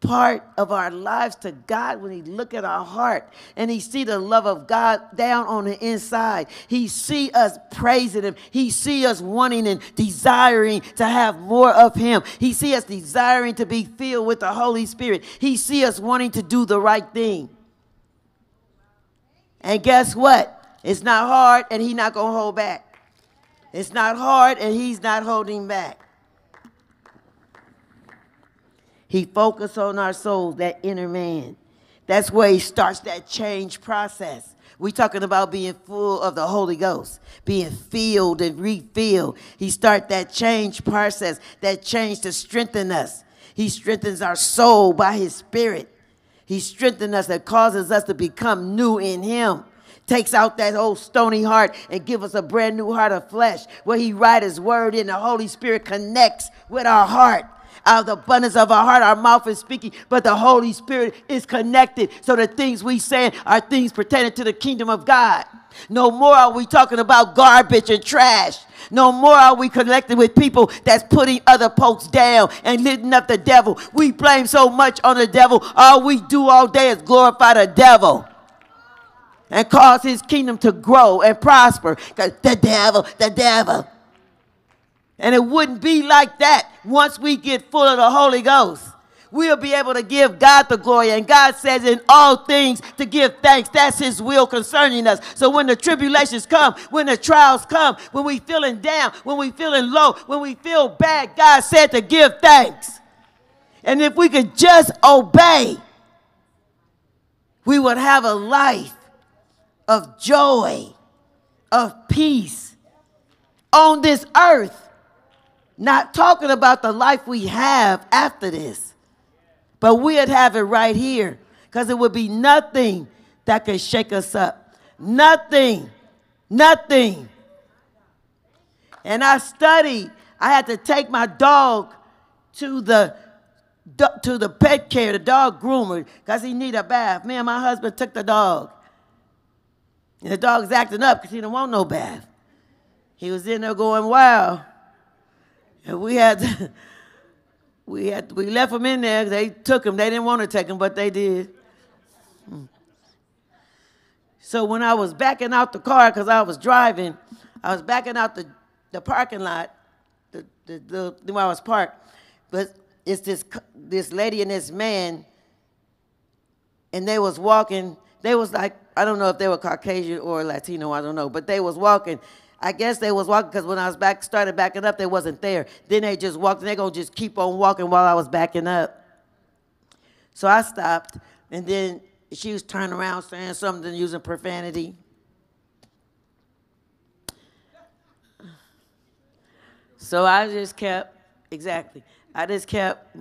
part of our lives to God when he look at our heart and he see the love of God down on the inside. He see us praising him. He see us wanting and desiring to have more of him. He see us desiring to be filled with the Holy Spirit. He see us wanting to do the right thing. And guess what? It's not hard and he's not going to hold back. It's not hard and he's not holding back. He focused on our souls, that inner man. That's where he starts that change process. We're talking about being full of the Holy Ghost, being filled and refilled. He starts that change process, that change to strengthen us. He strengthens our soul by his spirit. He strengthens us and causes us to become new in him takes out that old stony heart and give us a brand new heart of flesh where he write his word in the holy spirit connects with our heart out of the abundance of our heart, our mouth is speaking, but the Holy Spirit is connected. So the things we say are things pertaining to the kingdom of God. No more are we talking about garbage and trash. No more are we connected with people that's putting other folks down and lifting up the devil. We blame so much on the devil. All we do all day is glorify the devil and cause his kingdom to grow and prosper. The devil, the devil. And it wouldn't be like that once we get full of the Holy Ghost. We'll be able to give God the glory. And God says in all things to give thanks. That's his will concerning us. So when the tribulations come, when the trials come, when we feeling down, when we feeling low, when we feel bad, God said to give thanks. And if we could just obey, we would have a life of joy, of peace, on this earth. Not talking about the life we have after this, but we'd have it right here because it would be nothing that could shake us up. Nothing. Nothing. And I studied. I had to take my dog to the to the pet care, the dog groomer, because he need a bath. Me and my husband took the dog. And the dog's acting up because he didn't want no bath. He was in there going wild. And we had we had we left them in there. They took them. They didn't want to take them, but they did. Hmm. So when I was backing out the car, because I was driving, I was backing out the, the parking lot, the, the, the, where I was parked. But it's this this lady and this man, and they was walking. They was like I don't know if they were Caucasian or Latino. I don't know, but they was walking. I guess they was walking because when I was back started backing up, they wasn't there. Then they just walked. and They gonna just keep on walking while I was backing up. So I stopped, and then she was turning around saying something using profanity. So I just kept exactly. I just kept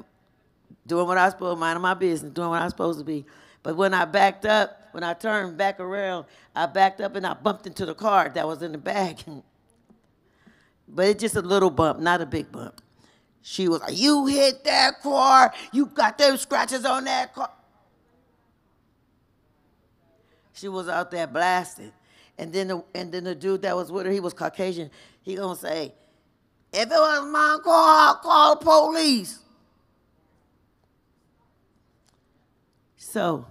doing what I was supposed, minding my business, doing what I was supposed to be. But when I backed up, when I turned back around, I backed up and I bumped into the car that was in the back. but it's just a little bump, not a big bump. She was like, You hit that car. You got those scratches on that car. She was out there blasting. And then the, and then the dude that was with her, he was Caucasian. He gonna say, if it was my car, I'll call the police. So,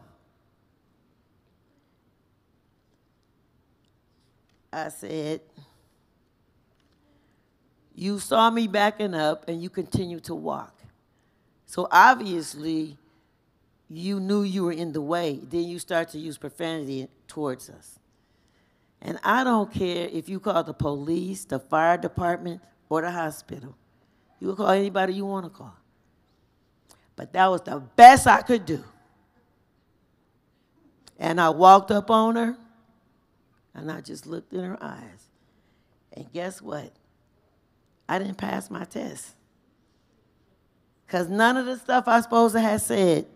I said, You saw me backing up and you continue to walk. So obviously, you knew you were in the way. Then you start to use profanity towards us. And I don't care if you call the police, the fire department, or the hospital. You can call anybody you want to call. But that was the best I could do. And I walked up on her and I just looked in her eyes. And guess what? I didn't pass my test. Because none of the stuff I supposed to have said,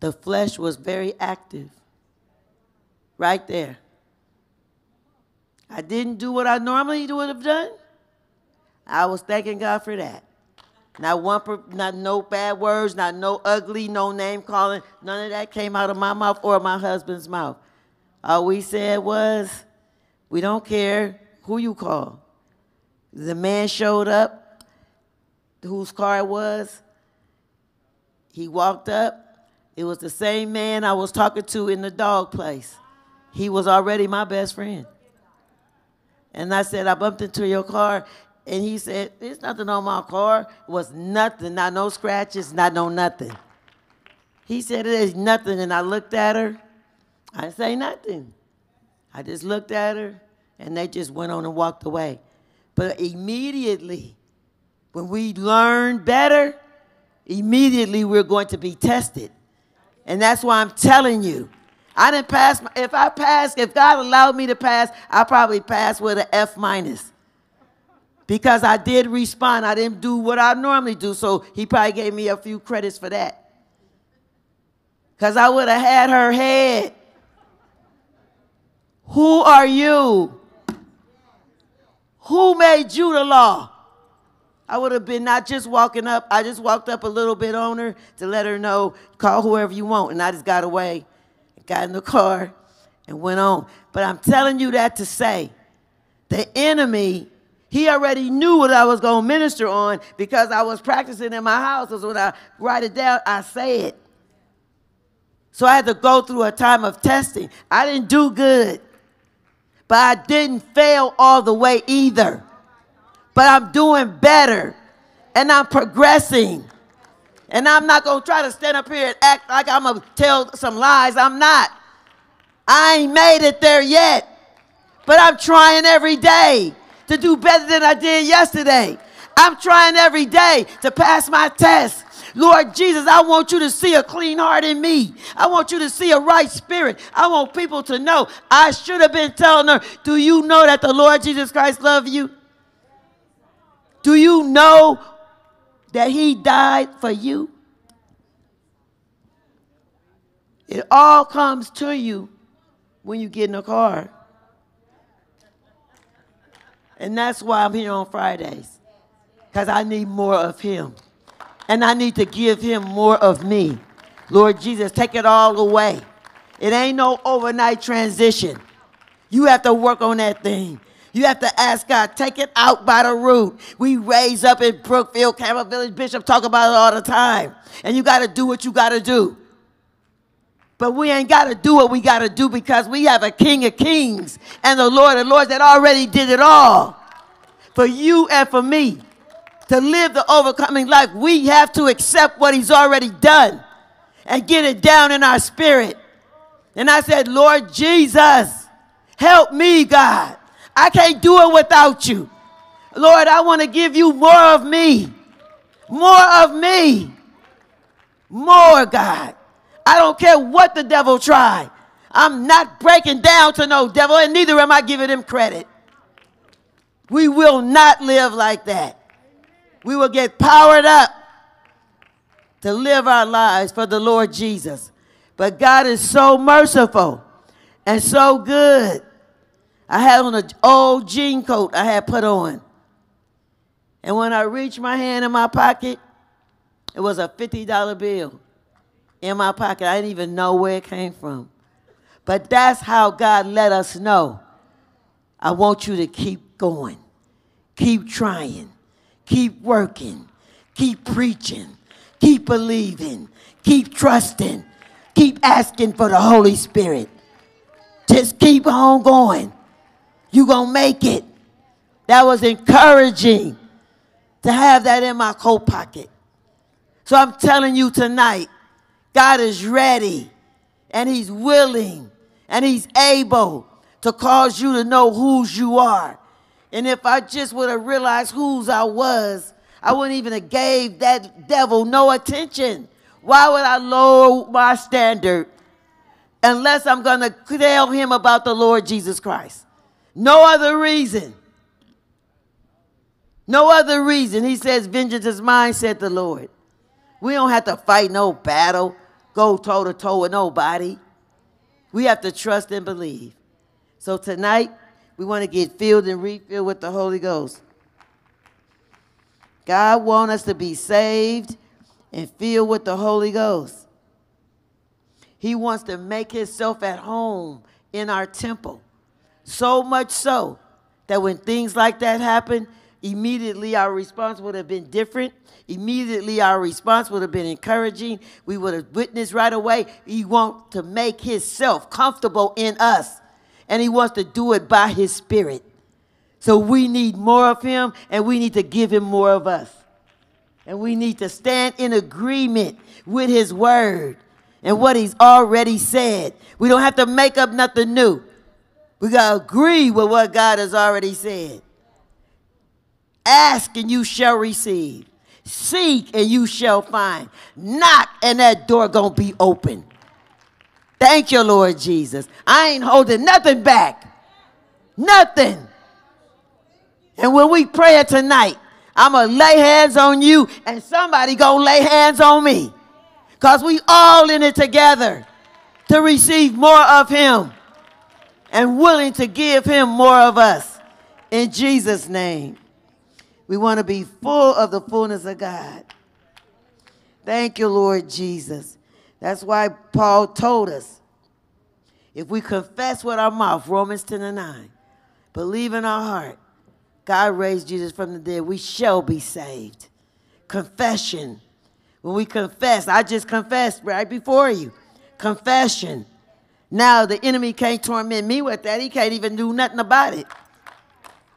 the flesh was very active. Right there. I didn't do what I normally would have done. I was thanking God for that. Not one, not no bad words, not no ugly, no name calling. None of that came out of my mouth or my husband's mouth. All we said was, we don't care who you call. The man showed up, whose car it was. He walked up. It was the same man I was talking to in the dog place. He was already my best friend. And I said, I bumped into your car. And he said, There's nothing on my car. It was nothing, not no scratches, not no nothing. He said, There's nothing. And I looked at her. I didn't say nothing. I just looked at her, and they just went on and walked away. But immediately, when we learn better, immediately we're going to be tested. And that's why I'm telling you I didn't pass. If I passed, if God allowed me to pass, I probably passed with an F minus. Because I did respond. I didn't do what I normally do. So he probably gave me a few credits for that. Because I would have had her head. Who are you? Who made you the law? I would have been not just walking up, I just walked up a little bit on her to let her know, call whoever you want. And I just got away got in the car, and went on. But I'm telling you that to say the enemy, he already knew what I was going to minister on because I was practicing in my house. So when I write it down, I say it. So I had to go through a time of testing. I didn't do good, but I didn't fail all the way either. But I'm doing better and I'm progressing. And I'm not going to try to stand up here and act like I'm going to tell some lies. I'm not. I ain't made it there yet. But I'm trying every day to do better than I did yesterday. I'm trying every day to pass my test. Lord Jesus, I want you to see a clean heart in me. I want you to see a right spirit. I want people to know. I should have been telling her, Do you know that the Lord Jesus Christ loves you? Do you know that he died for you? It all comes to you when you get in a car. And that's why I'm here on Fridays. Because I need more of him. And I need to give him more of me. Lord Jesus, take it all away. It ain't no overnight transition. You have to work on that thing. You have to ask God, take it out by the root. We raise up in Brookfield, Campbell Village, Bishop talk about it all the time. And you got to do what you got to do. But we ain't got to do what we got to do because we have a King of Kings and the Lord of Lords that already did it all for you and for me. To live the overcoming life, we have to accept what He's already done and get it down in our spirit. And I said, Lord Jesus, help me, God. I can't do it without you. Lord, I want to give you more of me. More of me. More, God. I don't care what the devil tried. I'm not breaking down to no devil, and neither am I giving him credit. We will not live like that. We will get powered up to live our lives for the Lord Jesus. But God is so merciful and so good. I had on an old jean coat I had put on. And when I reached my hand in my pocket, it was a $50 bill in my pocket. I didn't even know where it came from. But that's how God let us know. I want you to keep going, keep trying, keep working, keep preaching, keep believing, keep trusting, keep asking for the Holy Spirit. Just keep on going. You're going to make it. That was encouraging to have that in my coat pocket. So I'm telling you tonight, God is ready and He's willing and He's able to cause you to know whose you are. And if I just would have realized whose I was, I wouldn't even have gave that devil no attention. Why would I lower my standard unless I'm going to tell him about the Lord Jesus Christ? No other reason. No other reason. He says, Vengeance is mine, said the Lord. We don't have to fight no battle, go toe to toe with nobody. We have to trust and believe. So tonight, we want to get filled and refilled with the Holy Ghost. God wants us to be saved and filled with the Holy Ghost. He wants to make himself at home in our temple. So much so that when things like that happen, immediately our response would have been different. Immediately our response would have been encouraging. We would have witnessed right away. He wants to make himself comfortable in us. And he wants to do it by his spirit. So we need more of him and we need to give him more of us. And we need to stand in agreement with his word and what he's already said. We don't have to make up nothing new. We got to agree with what God has already said. Ask and you shall receive. Seek and you shall find. Knock and that door to be open. Thank you, Lord Jesus. I ain't holding nothing back. Nothing. And when we pray tonight, I'm to lay hands on you and somebody to lay hands on me. Because we all in it together to receive more of him and willing to give him more of us. In Jesus' name. We want to be full of the fullness of God. Thank you, Lord Jesus. That's why Paul told us if we confess with our mouth, Romans 10 and 9, believe in our heart, God raised Jesus from the dead, we shall be saved. Confession. When we confess, I just confessed right before you. Confession. Now the enemy can't torment me with that. He can't even do nothing about it.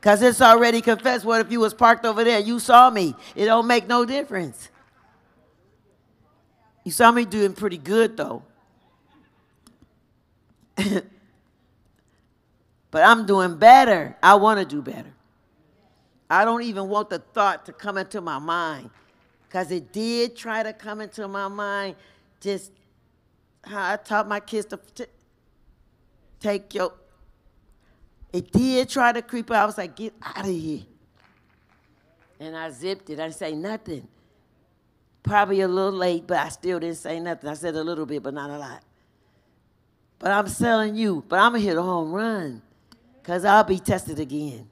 Because it's already confessed. What if you was parked over there? You saw me. It don't make no difference. You saw me doing pretty good though. but I'm doing better. I want to do better. I don't even want the thought to come into my mind Because it did try to come into my mind, just how I taught my kids to, to take your. It did try to creep up. I was like, get out of here. And I zipped it. I didn't say nothing. Probably a little late, but I still didn't say nothing. I said a little bit, but not a lot. But I'm telling you, but I'm going to hit a home run because I'll be tested again.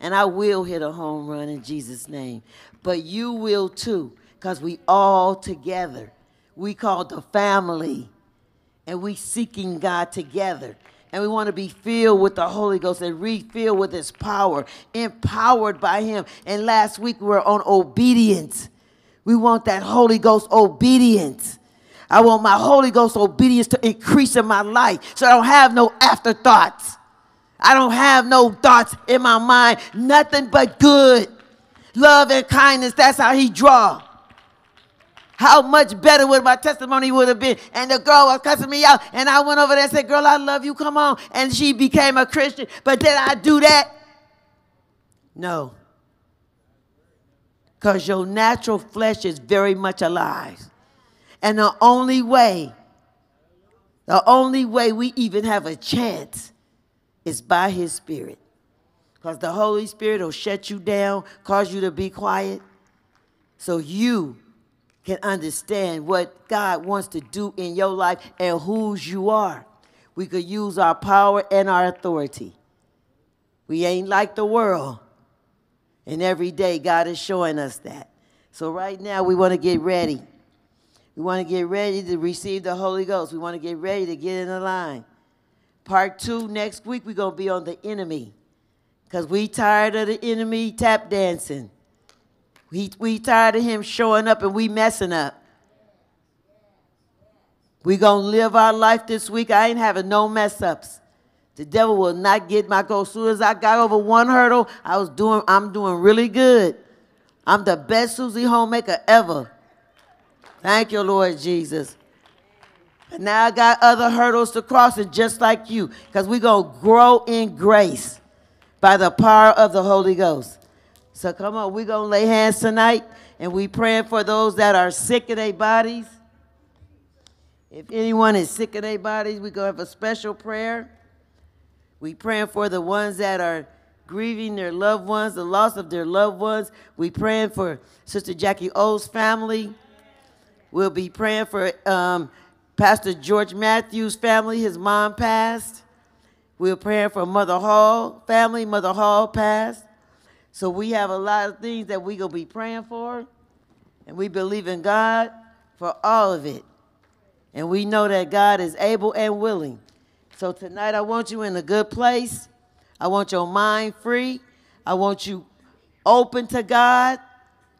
And I will hit a home run in Jesus' name. But you will too, because we all together. We called the family. And we seeking God together. And we want to be filled with the Holy Ghost and refilled with his power, empowered by him. And last week we were on obedience. We want that Holy Ghost obedience. I want my Holy Ghost obedience to increase in my life so I don't have no afterthoughts. I don't have no thoughts in my mind, nothing but good. Love and kindness, that's how he draw. How much better would my testimony would have been? And the girl was cussing me out, and I went over there and said, Girl, I love you, come on. And she became a Christian. But did I do that? No. Because your natural flesh is very much alive. And the only way, the only way we even have a chance is by his spirit. Because the Holy Spirit will shut you down, cause you to be quiet, so you can understand what God wants to do in your life and whose you are. We could use our power and our authority. We ain't like the world. And every day, God is showing us that. So, right now, we want to get ready. We want to get ready to receive the Holy Ghost. We want to get ready to get in the line. Part two, next week, we're going to be on the enemy. Because we tired of the enemy tap dancing. We, we tired of him showing up and we messing up. We to live our life this week. I ain't having no mess ups. The devil will not get my goal. As soon as I got over one hurdle, I was doing, I'm doing really good. I'm the best Susie homemaker ever. Thank you, Lord Jesus. And now I got other hurdles to cross, and just like you, because going to grow in grace by the power of the Holy Ghost. So come on, we're going to lay hands tonight, and we praying for those that are sick in their bodies. If anyone is sick in their bodies, we're going to have a special prayer. We praying for the ones that are grieving their loved ones, the loss of their loved ones. We praying for Sister Jackie O's family. We'll be praying for um, Pastor George Matthews' family. His mom passed. We're praying for Mother Hall family. Mother Hall passed. So we have a lot of things that going to be praying for. And we believe in God for all of it. And we know that God is able and willing. So tonight I want you in a good place. I want your mind free. I want you open to God.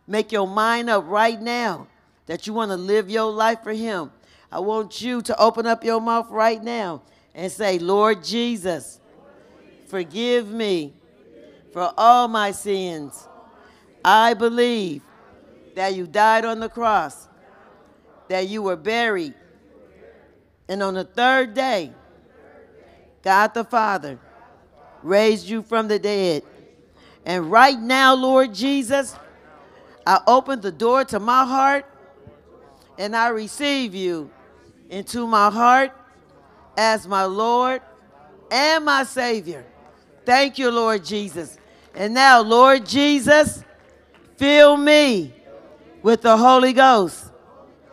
Make your mind up right now that you want to live your life for Him. I want you to open up your mouth right now and say, Lord Jesus, forgive me for all my sins. I believe that you died on the cross, that you were buried, and on the third day, God the Father raised you from the dead. And right now, Lord Jesus, I open the door to my heart and I receive you into my heart as my Lord and my Savior. Thank you, Lord Jesus. And now, Lord Jesus, fill me with the Holy Ghost.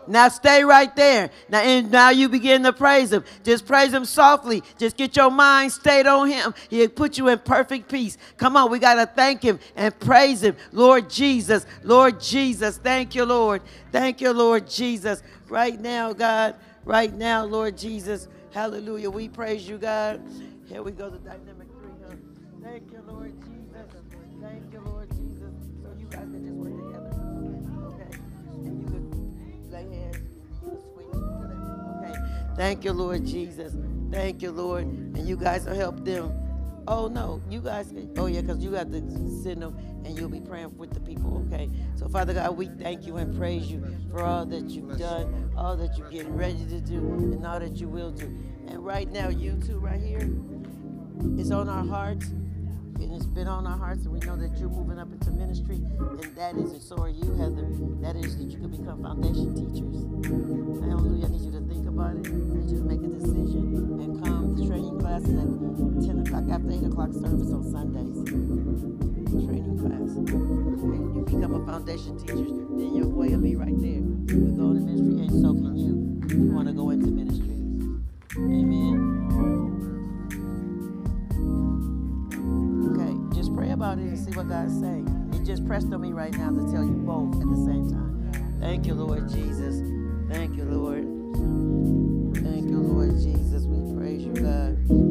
Now stay right there. Now, and now you begin to praise him. Just praise him softly. Just get your mind stayed on him. He'll put you in perfect peace. Come on, we got to thank him and praise him. Lord Jesus, Lord Jesus, thank you, Lord. Thank you, Lord Jesus. Right now, God, right now, Lord Jesus. Hallelujah. We praise you, God. Here we go, the dynamic three. Thank you, Thank you, Lord Jesus. Thank you, Lord. And you guys will help them. Oh no, you guys. Can, oh yeah, because you got to send them, and you'll be praying with the people. Okay. So Father God, we thank you and praise you for all that you've done, all that you're getting ready to do, and all that you will do. And right now, you two right here, it's on our hearts and it's been on our hearts, and we know that you're moving up into ministry, and that is, and so are you, Heather. That is that you can become foundation teachers. Hallelujah. I need you to think about it. You to make a decision and come to training classes at 10 o'clock after 8 o'clock service on Sundays. Training class. And you become a foundation teacher, then your way will be right there. You'll go into ministry, and so can you. If you want to go into ministry. Amen. Okay, just pray about it and see what God's saying. He just pressed on me right now to tell you both at the same time. Thank you, Lord Jesus. Thank you, Lord. Thank you, Lord Jesus. We praise you, God.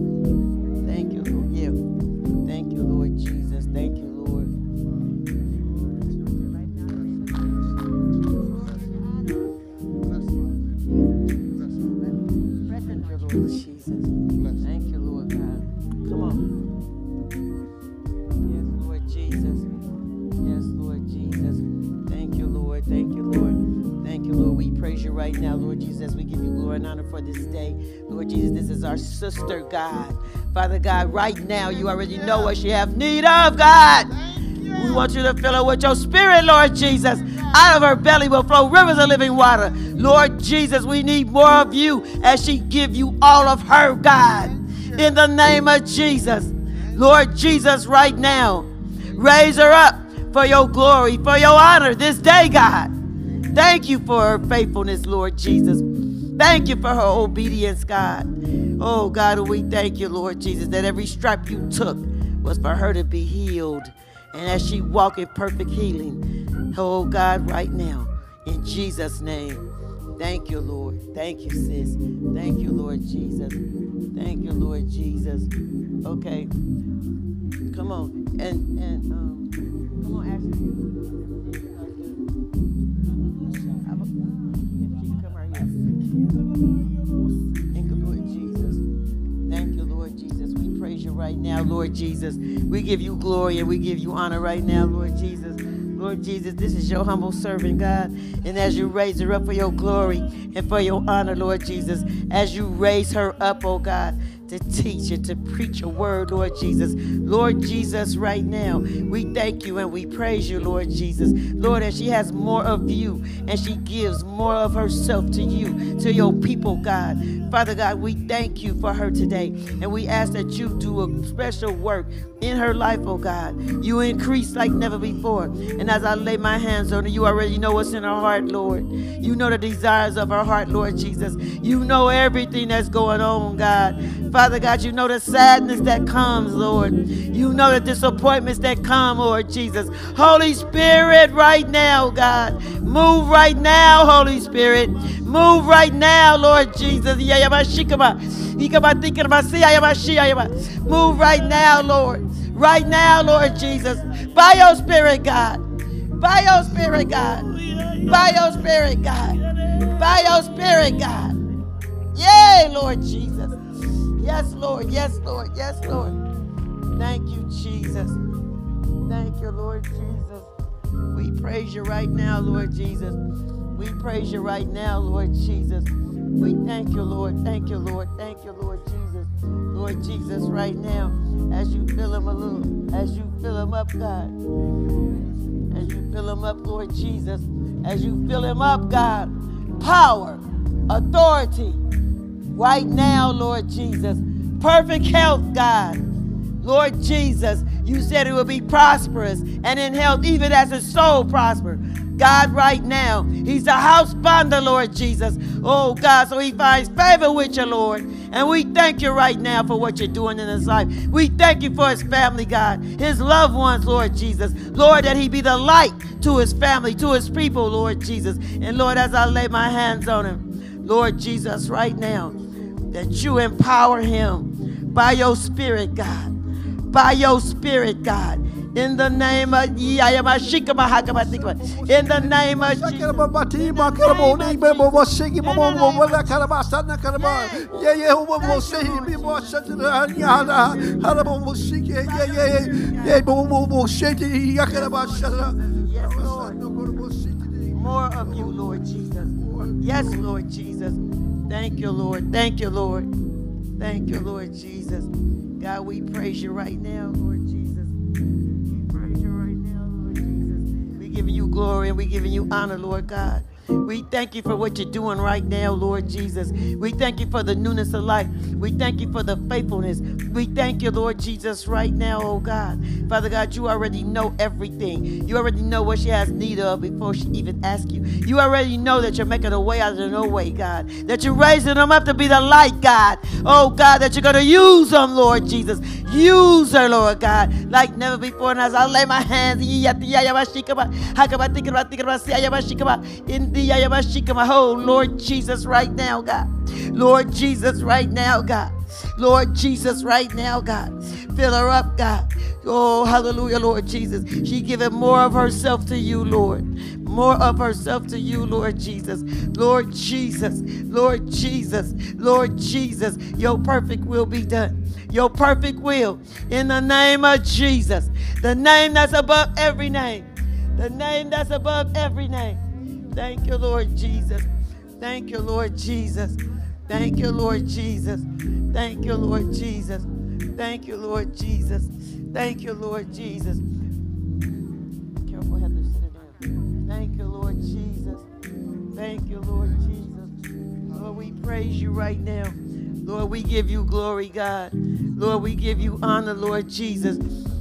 Right now, Lord Jesus. We give you glory and honor for this day. Lord Jesus, this is our sister, God. Father God, right now, you already know what she have need of, God. We want you to fill her with your spirit, Lord Jesus. Out of her belly will flow rivers of living water. Lord Jesus, we need more of you as she give you all of her, God. In the name of Jesus. Lord Jesus, right now, raise her up for your glory, for your honor this day, God. Thank you for her faithfulness, Lord Jesus. Thank you for her obedience, God. Oh, God, we thank you, Lord Jesus, that every stripe you took was for her to be healed. And as she walk in perfect healing, oh, God, right now, in Jesus' name, thank you, Lord. Thank you, sis. Thank you, Lord Jesus. Thank you, Lord Jesus. Okay. Come on. And, and, um, come on, Ashley. Thank you, Lord Jesus. Thank you, Lord Jesus. We praise you right now, Lord Jesus. We give you glory and we give you honor right now, Lord Jesus. Lord Jesus, this is your humble servant, God. And as you raise her up for your glory and for your honor, Lord Jesus, as you raise her up, oh God, to teach and to preach your word, Lord Jesus. Lord Jesus, right now, we thank you and we praise you, Lord Jesus. Lord, as she has more of you and she gives more of herself to you, to your people, God. Father God, we thank you for her today. And we ask that you do a special work in her life, oh God. You increase like never before. And as I lay my hands on her, you already know what's in her heart, Lord. You know the desires of her heart, Lord Jesus. You know everything that's going on, God. Father God, you know the sadness that comes, Lord. You know the disappointments that come, Lord Jesus. Holy Spirit, right now, God. Move right now, Holy Spirit. Move right now, Lord Jesus. Move right now, Lord. Right now, Lord Jesus. By your Spirit, God. By your Spirit, God. By your Spirit, God. By your Spirit, God. Yay, Lord Jesus. Yes, Lord. Yes, Lord. Yes, Lord. Thank you, Jesus. Thank you, Lord Jesus. We praise you right now, Lord Jesus. We praise you right now, Lord Jesus. We thank you, Lord. Thank you, Lord. Thank you, Lord Jesus. Lord Jesus, right now, as you fill him a little, as you fill him up, God. As you fill him up, Lord Jesus. As you fill him up, God. Power, authority, right now, Lord Jesus. Perfect health, God. Lord Jesus, you said it will be prosperous and in health, even as his soul prosper. God, right now, he's a house bonder, Lord Jesus. Oh, God, so he finds favor with you, Lord. And we thank you right now for what you're doing in his life. We thank you for his family, God, his loved ones, Lord Jesus. Lord, that he be the light to his family, to his people, Lord Jesus. And Lord, as I lay my hands on him, Lord Jesus, right now, that you empower him by your spirit, God. By your spirit, God. In the name of in the name of. Yes, Lord. More of you, Lord Jesus. Yes, Lord Jesus. Thank you, Lord. Thank you, Lord. Thank you, Lord Jesus. God, we praise you right now, Lord Jesus. We praise you right now, Lord Jesus. We giving you glory and we giving you honor, Lord God. We thank you for what you're doing right now, Lord Jesus. We thank you for the newness of life. We thank you for the faithfulness. We thank you, Lord Jesus, right now, oh God. Father God, you already know everything. You already know what she has need of before she even asks you. You already know that you're making a way out of the no way, God. That you're raising them up to be the light, God. Oh God, that you're going to use them, Lord Jesus. Use her, Lord God, like never before. And as I lay my hands Yayabashikama, oh Lord Jesus, right now, God. Lord Jesus, right now, God. Lord Jesus, right now, God. Fill her up, God. Oh, hallelujah, Lord Jesus. She giving more of herself to you, Lord. More of herself to you, Lord Jesus. Lord Jesus, Lord Jesus, Lord Jesus. Your perfect will be done. Your perfect will in the name of Jesus. The name that's above every name. The name that's above every name. Thank you, Lord Jesus. Thank you, Lord Jesus. Thank you, Lord Jesus. Thank you, Lord Jesus. Thank you, Lord Jesus. Thank you, Lord Jesus. Careful, Heather, sit down. Thank you, Lord Jesus. Thank you, Lord Jesus. Lord, we praise you right now. Lord, we give you glory, God. Lord, we give you honor, Lord Jesus.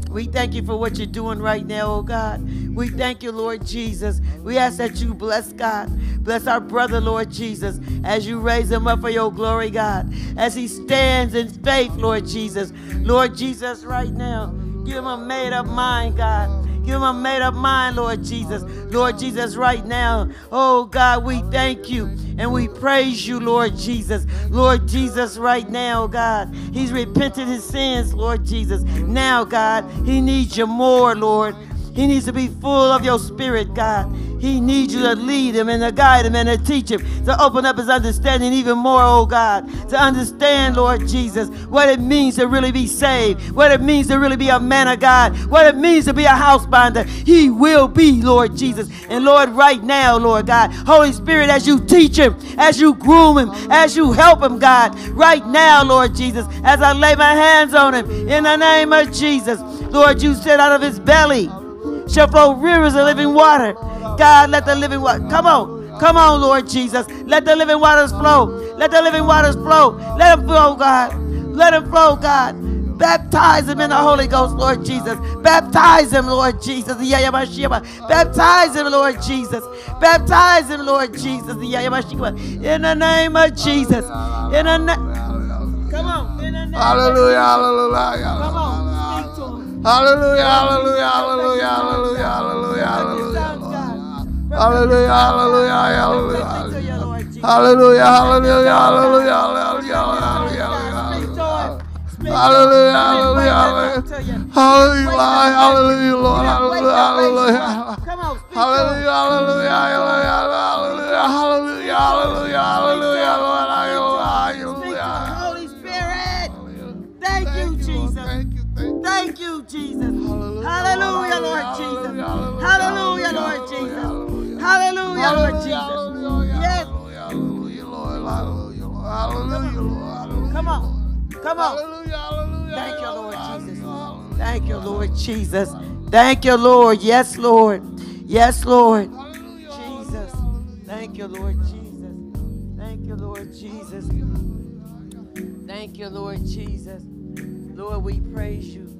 We thank you for what you're doing right now, oh God. We thank you, Lord Jesus. We ask that you bless God. Bless our brother, Lord Jesus, as you raise him up for your glory, God. As he stands in faith, Lord Jesus. Lord Jesus, right now, give him a made up mind, God. Give him a made up mind, Lord Jesus. Lord Jesus, right now, oh God, we thank you and we praise you, Lord Jesus. Lord Jesus, right now, God, he's repented his sins, Lord Jesus. Now, God, he needs you more, Lord. He needs to be full of your spirit, God. He needs you to lead him and to guide him and to teach him, to open up his understanding even more, oh God. To understand, Lord Jesus, what it means to really be saved, what it means to really be a man of God, what it means to be a house binder. He will be, Lord Jesus. And Lord, right now, Lord God, Holy Spirit, as you teach him, as you groom him, as you help him, God, right now, Lord Jesus, as I lay my hands on him, in the name of Jesus, Lord, you said out of his belly shall flow rivers of living water. God, let the living water come on. Come on, Lord Jesus. Let the living waters flow. Let the living waters flow. Let them flow, God. Let them flow, God. Baptize him in the Holy Ghost, Lord Jesus. Baptize him, Lord Jesus. Baptize him, Lord Jesus. Baptize him, Lord Jesus. In the name of Jesus. In the name. Come on. In the name Hallelujah, hallelujah. Come on. Speak to him. Hallelujah, hallelujah, hallelujah, hallelujah, hallelujah, hallelujah. Hallelujah, hallelujah, hallelujah. Hallelujah, hallelujah, hallelujah, hallelujah, hallelujah. Hallelujah, hallelujah, hallelujah. Hallelujah, hallelujah, Lord, hallelujah, hallelujah. Come on, speak to him. Hallelujah, hallelujah, hallelujah, hallelujah, hallelujah, hallelujah, Lord, hallelujah, hallelujah. Holy Spirit. Thank you, Jesus. Thank you, Hallelujah, Lord Jesus. Hallelujah, Lord Jesus. Hallelujah, Lord Jesus. Yes. Hallelujah, Lord. Hallelujah, Lord. Hallelujah, Lord. Come on. Come on. Hallelujah, hallelujah. Thank you, Lord Jesus. Thank you, Lord Jesus. Thank you, Lord. Yes, Lord. Yes, Lord. Jesus. Thank you, Lord Jesus. Thank you, Lord Jesus. Thank you, Lord Jesus. Lord, we praise you.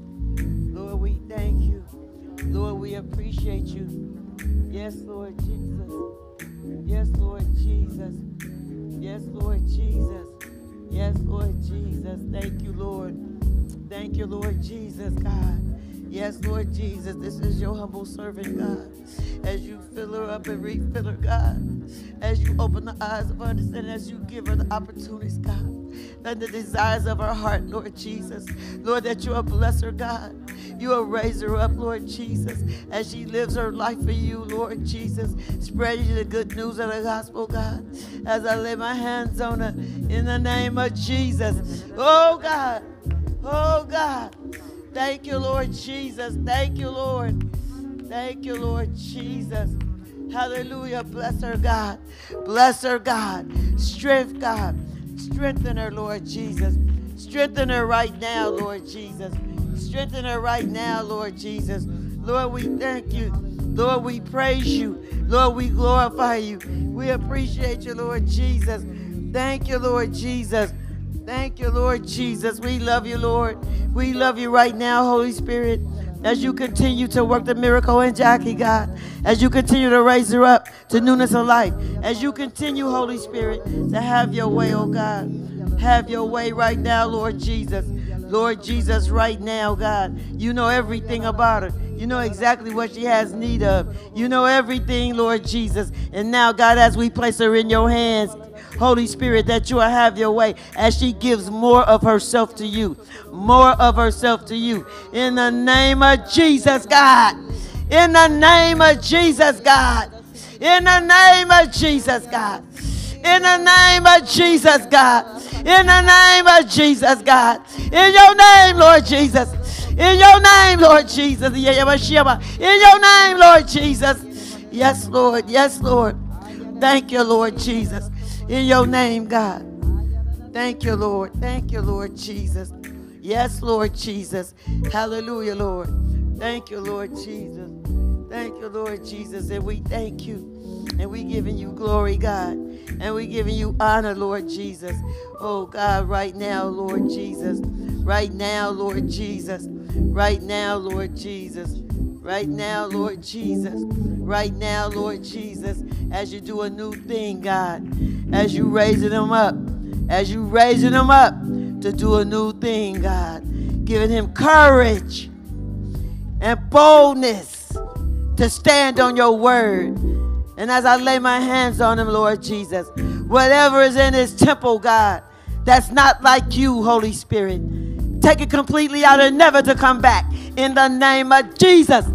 Lord, we thank you. Lord, we appreciate you. Yes, Lord Jesus. Yes, Lord Jesus. Yes, Lord Jesus. Yes, Lord Jesus. Thank you, Lord. Thank you, Lord Jesus, God. Yes, Lord Jesus, this is your humble servant, God. As you fill her up and refill her, God. As you open the eyes of her understanding, as you give her the opportunities, God. And the desires of her heart, Lord Jesus. Lord, that you will bless her, God. You will raise her up, Lord Jesus, as she lives her life for you, Lord Jesus. Spreading the good news of the gospel, God. As I lay my hands on her in the name of Jesus. Oh, God. Oh, God. Thank you, Lord Jesus. Thank you, Lord. Thank you, Lord Jesus. Hallelujah. Bless her, God. Bless her, God. Strength, God. Strengthen her, Lord Jesus. Strengthen her right now, Lord Jesus. Strengthen her right now, Lord Jesus. Lord, we thank you. Lord, we praise you. Lord, we glorify you. We appreciate you, Lord Jesus. Thank you, Lord Jesus. Thank you, Lord Jesus. We love you, Lord. We love you right now, Holy Spirit. As you continue to work the miracle in Jackie, God. As you continue to raise her up to newness of life. As you continue, Holy Spirit, to have your way, oh God. Have your way right now, Lord Jesus. Lord Jesus, right now, God. You know everything about her. You know exactly what she has need of. You know everything, Lord Jesus. And now, God, as we place her in your hands, Holy Spirit, that you will have your way as she gives more of herself to you. More of herself to you. In the name of Jesus, God. In the name of Jesus, God. In the name of Jesus, God. In the name of Jesus, God. In the name of Jesus, God. In your name, Lord Jesus. In your name, Lord Jesus. In your name, Lord Jesus. Yes, Lord. Yes, Lord. Thank you, Lord Jesus. In your name, God. Thank you, Lord. Thank you, Lord Jesus. Yes, Lord Jesus. Hallelujah, Lord. Thank you, Lord Jesus. Thank you, Lord Jesus. And we thank you. And we giving you glory, God. And we giving you honor, Lord Jesus. Oh, God, right now, Lord Jesus. Right now, Lord Jesus. Right now, Lord Jesus. Right now, Lord Jesus. Right now, Lord Jesus. As you do a new thing, God. As you raising them up. As you raising them up to do a new thing, God. Giving him courage and boldness to stand on your word. And as I lay my hands on him, Lord Jesus, whatever is in his temple, God, that's not like you, Holy Spirit, take it completely out and never to come back. In the name of Jesus.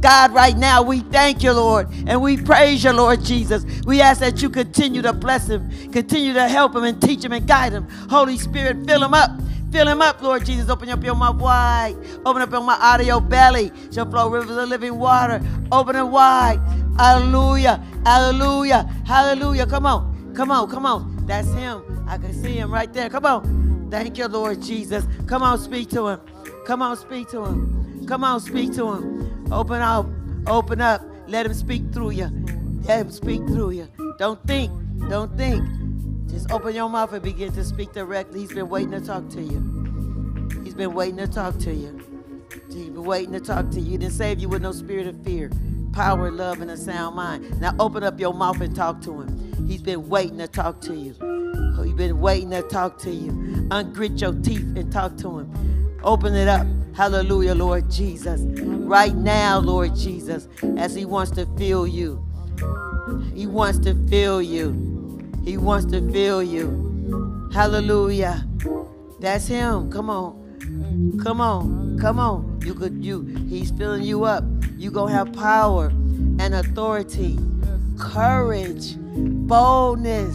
God, right now, we thank you, Lord, and we praise you, Lord Jesus. We ask that you continue to bless him, continue to help him and teach him and guide him. Holy Spirit, fill him up. Fill him up, Lord Jesus. Open up your mouth wide. Open up your mouth out of your belly. Shall flow rivers of living water. Open it wide. Hallelujah. Hallelujah. Hallelujah. Come on. Come on. Come on. That's him. I can see him right there. Come on. Thank you, Lord Jesus. Come on, speak to him. Come on, speak to him. Come on, speak to him. Open up. Open up. Let him speak through you. Let him speak through you. Don't think. Don't think. Just open your mouth and begin to speak directly. He's been waiting to talk to you. He's been waiting to talk to you. He's been waiting to talk to you. He didn't save you with no spirit of fear, power, love, and a sound mind. Now open up your mouth and talk to him. He's been waiting to talk to you. He's been waiting to talk to you. Ungrit your teeth and talk to him. Open it up. Hallelujah, Lord Jesus. Right now, Lord Jesus, as he wants to feel you. He wants to feel you. He wants to feel you. Hallelujah. That's him. Come on. Come on. Come on. You could you he's filling you up. You gonna have power and authority, courage, boldness,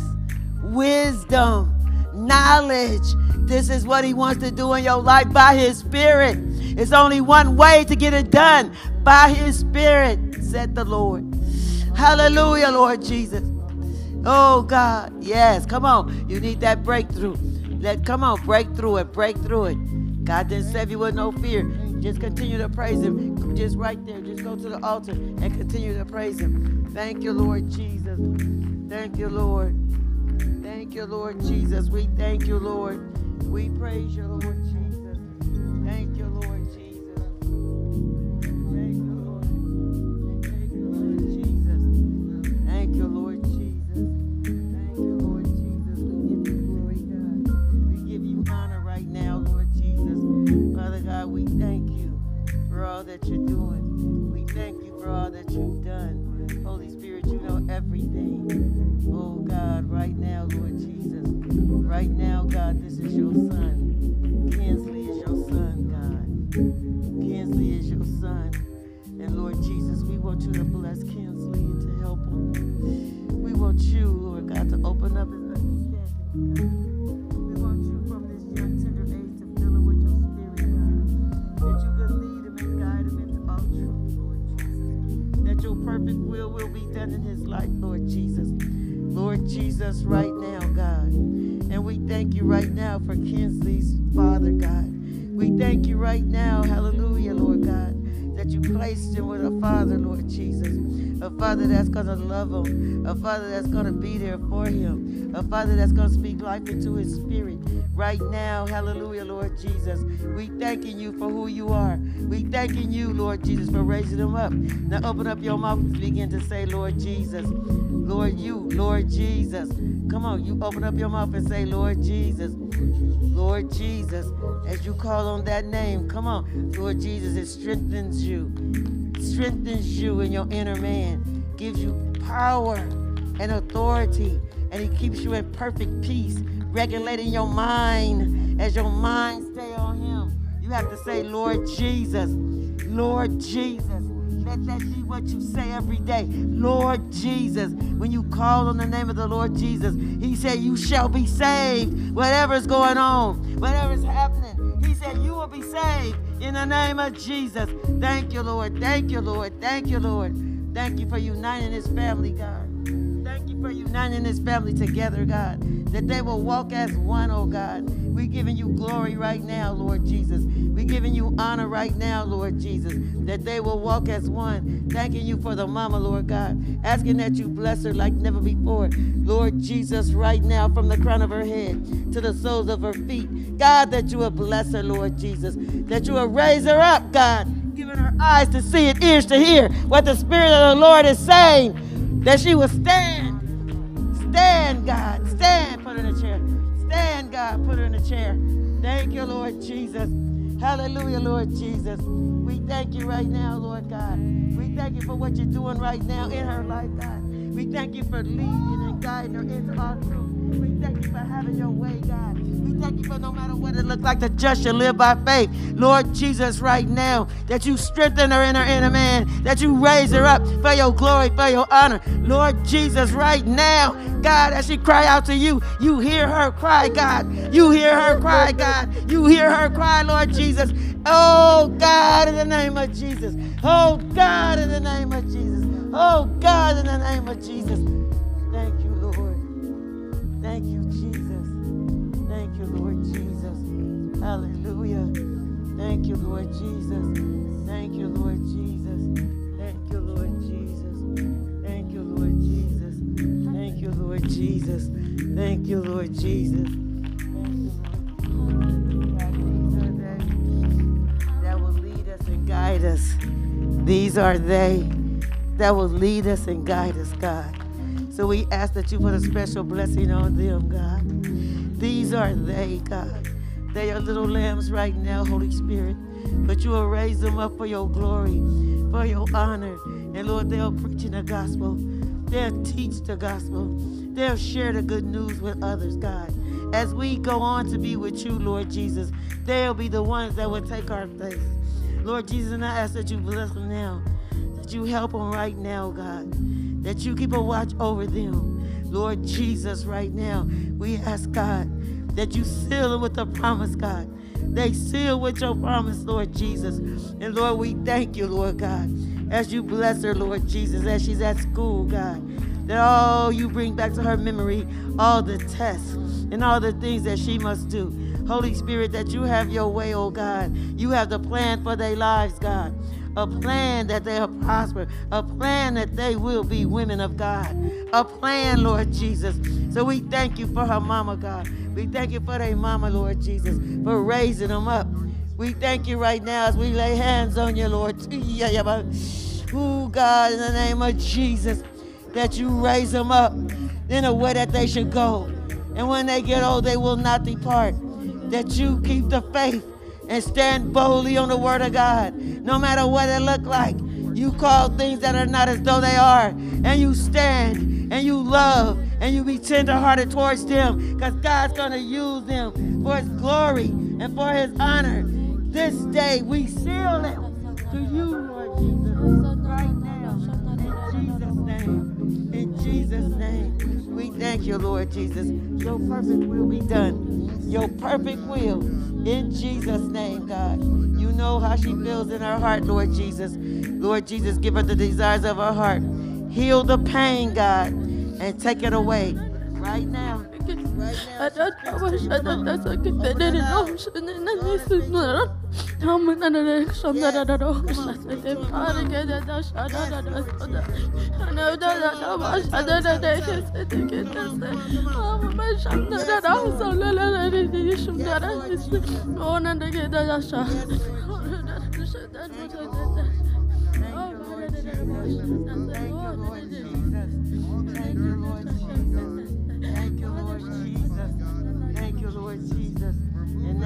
wisdom, knowledge. This is what he wants to do in your life by his spirit. It's only one way to get it done by his spirit, said the Lord. Hallelujah, Lord Jesus. Oh God, yes, come on. You need that breakthrough. Let come on, break through it, break through it. God didn't save you with no fear. Just continue to praise Him. Just right there, just go to the altar and continue to praise Him. Thank you, Lord Jesus. Thank you, Lord. Thank you, Lord Jesus. We thank you, Lord. We praise you, Lord Jesus. Thank you, Lord Jesus. Thank you, Lord. Thank you, Lord Jesus. Thank you, Lord Jesus. Thank you, Lord Jesus. We give you glory, God. We give you honor right now, Lord Jesus. Father God, we thank you for all that you're doing. We thank you for all that you've done. Holy Spirit, you know everything. Oh God, right now, Lord Jesus. Right now, God, this is your son. Kinsley is your son, God. Kinsley is your son. And Lord Jesus, we want you to bless Kinsley and to help him. We want you, Lord God, to open up his understanding. God. We want you from this young, tender age to fill him with your spirit, God. That you can lead him and guide him into all truth, Lord Jesus. That your perfect will will be done in his life, Lord Jesus. Lord Jesus, right now, God. And we thank you right now for Kinsley's father, God. We thank you right now, hallelujah, Lord God, that you placed him with a father, Lord Jesus. A father that's going to love him, a father that's going to be there for him, a father that's going to speak life into his spirit right now. Hallelujah, Lord Jesus. We thanking you for who you are. We thanking you, Lord Jesus, for raising them up. Now open up your mouth and begin to say, Lord Jesus. Lord, you, Lord Jesus. Come on, you open up your mouth and say, Lord Jesus. Lord Jesus, as you call on that name, come on, Lord Jesus, it strengthens you, strengthens you in your inner man, gives you power and authority, and He keeps you in perfect peace, regulating your mind as your mind stay on Him. You have to say, Lord Jesus, Lord Jesus. Let that be what you say every day. Lord Jesus. When you call on the name of the Lord Jesus, He said, You shall be saved. Whatever's going on, whatever's happening, He said, You will be saved in the name of Jesus. Thank you, Lord. Thank you, Lord. Thank you, Lord. Thank you for uniting His family, God. For uniting this family together, God. That they will walk as one, oh God. We're giving you glory right now, Lord Jesus. We're giving you honor right now, Lord Jesus, that they will walk as one. Thanking you for the mama, Lord God. Asking that you bless her like never before. Lord Jesus, right now, from the crown of her head to the soles of her feet. God, that you will bless her, Lord Jesus. That you will raise her up, God. Giving her eyes to see and ears to hear what the Spirit of the Lord is saying. That she will stand. Stand, God. Stand. Put her in a chair. Stand, God. Put her in a chair. Thank you, Lord Jesus. Hallelujah, Lord Jesus. We thank you right now, Lord God. We thank you for what you're doing right now in her life, God. We thank you for leading and guiding her into our truth. We thank you for having your way, God. Thank you no matter what it looks like, the just shall live by faith. Lord Jesus, right now, that you strengthen her in her inner man, that you raise her up for your glory, for your honor. Lord Jesus, right now, God, as she cry out to you, you hear her cry, God. You hear her cry, God. You hear her cry, Lord Jesus. Oh, God, in the name of Jesus. Oh, God, in the name of Jesus. Oh, God, in the name of Jesus. Hallelujah. Thank you, Lord Jesus. Thank you, Lord Jesus. Thank you, Lord Jesus. Thank you, Lord Jesus. Thank you, Lord Jesus. Thank you, Lord Jesus. That will lead us and guide us. These are they that will lead us and guide us, God. So we ask that you put a special blessing on them, God. These are they, God. They are little lambs right now, Holy Spirit. But you will raise them up for your glory, for your honor. And Lord, they'll preach the gospel. They'll teach the gospel. They'll share the good news with others, God. As we go on to be with you, Lord Jesus, they'll be the ones that will take our place. Lord Jesus, and I ask that you bless them now, that you help them right now, God, that you keep a watch over them. Lord Jesus, right now, we ask, God, that you seal them with the promise, God. They seal with your promise, Lord Jesus. And Lord, we thank you, Lord God, as you bless her, Lord Jesus, as she's at school, God. That all you bring back to her memory all the tests and all the things that she must do. Holy Spirit, that you have your way, oh God. You have the plan for their lives, God. A plan that they'll prosper. A plan that they will be women of God. A plan, Lord Jesus. So we thank you for her mama, God. We thank you for their mama, Lord Jesus, for raising them up. We thank you right now as we lay hands on you, Lord. Oh, God, in the name of Jesus, that you raise them up in a way that they should go. And when they get old, they will not depart. That you keep the faith and stand boldly on the word of God, no matter what it look like. You call things that are not as though they are, and you stand and you love and you be tenderhearted towards them, because God's gonna use them for His glory and for His honor. This day we seal it to you, Lord Jesus, right now, in Jesus' name. In Jesus' name, we thank you, Lord Jesus. Your perfect will be done. Your perfect will in Jesus' name, God. You know how she feels in her heart, Lord Jesus. Lord Jesus, give her the desires of her heart. Heal the pain, God, and take it away right now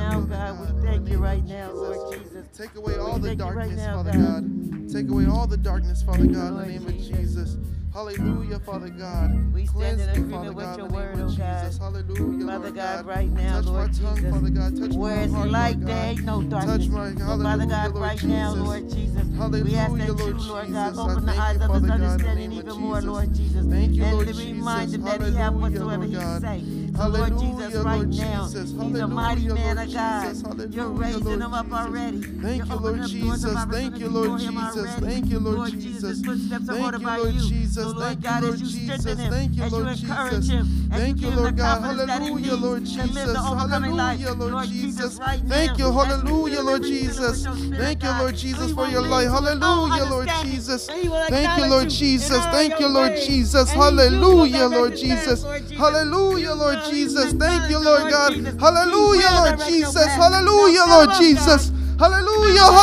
now, God, we thank you right now, Lord Jesus. Take away all the thank you right darkness, Father. God. Take away all the darkness, Father God, in the name of Jesus. Jesus. Hallelujah, Father God. We stand Cleanse in me, agreement Father with God, your word, oh of God. Jesus. Hallelujah, Father Lord God, God. right now, touch Lord my tongue, Jesus. Father God. Touch Where it's light, Lord there God. ain't no Touch darkness. my So, Father God, Lord right now, Jesus. Lord Jesus, we ask Hallelujah, that Lord you, Lord God, Jesus. I open the eyes of his God, understanding even more, Jesus. Lord Jesus. Thank you, and Lord remind Jesus. him that he have Hallelujah, whatsoever Lord he God. say. So, Lord Jesus, Hallelujah, right Lord now, Jesus. he's a mighty Hallelujah, man Lord of God. Jesus. You're Hallelujah, raising Lord him up Jesus. already. Thank you, Lord opening up doors of Jesus. Thank you, Lord Jesus. Thank you, Lord Lord Jesus, his Jesus. footsteps are Thank you, Lord you. Jesus. Thank you, Lord as you strengthen Jesus. Thank you, Lord Jesus. him, as you Thank you, Lord God. confidence that he Hallelujah, Lord to live the Jesus. Hallelujah, Lord Jesus, Jesus. right now, Thank you, hallelujah, Lord him, refill him with Jesus. Thank you, Lord Jesus, for your lean light. to his own Hallelujah, Lord Jesus. and he will Thank you, Lord Jesus. Thank you, Lord. Jesus. And he- you will Hallelujah, Lord Jesus. Hallelujah, Lord Jesus. Thank you, Lord God. Hallelujah, Lord Jesus. Hallelujah, Lord fill him up, Jesus. God. Hallelujah, Fill him up,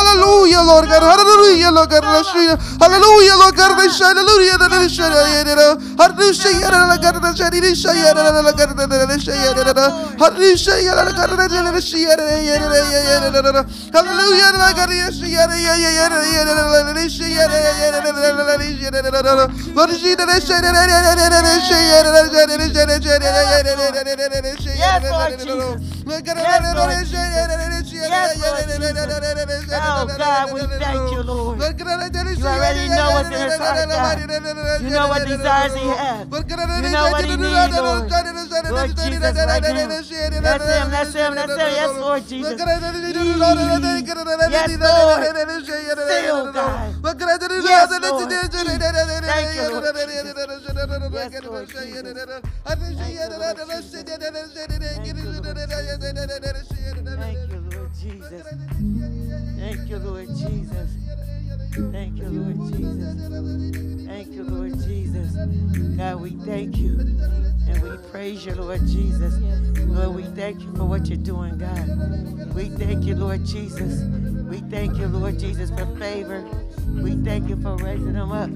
hallelujah, Lord God. Fill him up, Hallelujah, Lord God. Fill him up. Hallelujah, Lord God. Fill him up. Hallelujah, Yes, fill him up. Fill him up, Lord. Hallelujah, Fill him up, Lord. Fill him up, Yes, Lord Jesus. Yes, Lord Jesus. Oh, God, we thank you, Lord. You already know. You know what desires he. You know what he Lord. Jesus. That's him, that's him, that's him. Yes, Lord Jesus. Yes, Lord. Yes, Lord. Jesus. Thank you, Lord. Thank you, Lord Jesus. Thank you, Lord Jesus. Thank you, Lord Jesus. Thank you, Lord Jesus. God, we thank you. And we praise you, Lord Jesus. Lord, we thank you for what you're doing, God. We thank you, Lord Jesus. We thank you, Lord Jesus, for favor. We thank you for raising them up.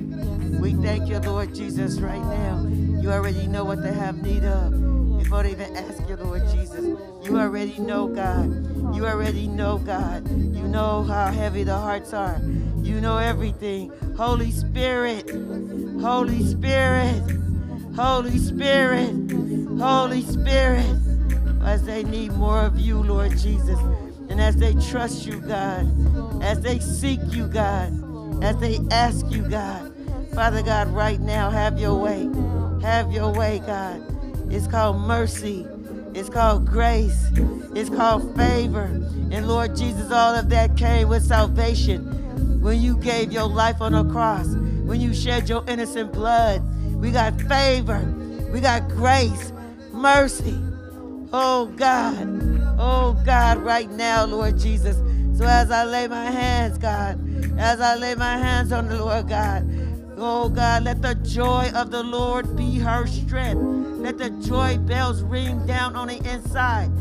We thank you, Lord Jesus, right now. You already know what they have need of. Before they even ask you, Lord Jesus. You already know, God. You already know, God. You know how heavy the hearts are. You know everything. Holy Spirit. Holy Spirit. Holy Spirit. Holy Spirit. As they need more of you, Lord Jesus. And as they trust you, God. As they seek you, God. As they ask you, God. Father God, right now, have your way. Have your way, God. It's called mercy. It's called grace. It's called favor. And Lord Jesus, all of that came with salvation. When you gave your life on a cross, when you shed your innocent blood, we got favor. We got grace, mercy. Oh God. Oh God, right now, Lord Jesus. So as I lay my hands, God, as I lay my hands on the Lord God, oh God, let the joy of the Lord be her strength. Let the joy bells ring down on the inside.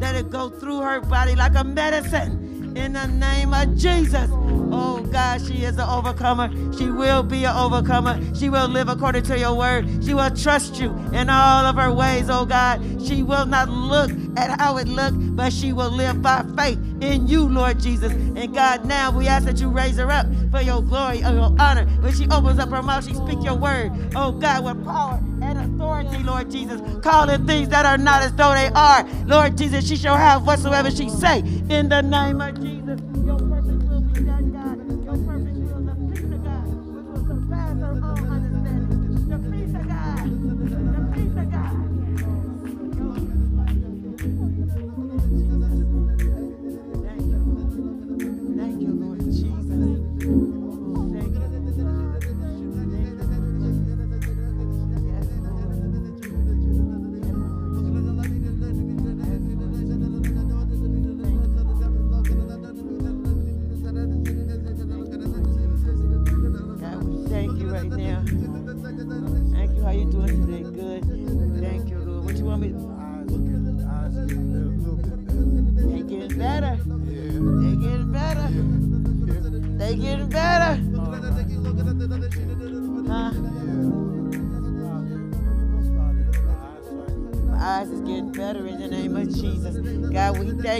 Let it go through her body like a medicine in the name of Jesus. Oh God, she is an overcomer. She will be an overcomer. She will live according to your word. She will trust you in all of her ways, oh God. She will not look at how it looked, but she will live by faith in you, Lord Jesus. And God, now we ask that you raise her up for your glory and your honor. When she opens up her mouth, she speak your word. Oh God, with power and authority, Lord Jesus. Calling things that are not as though they are. Lord Jesus, she shall have whatsoever she say. In the name of Jesus,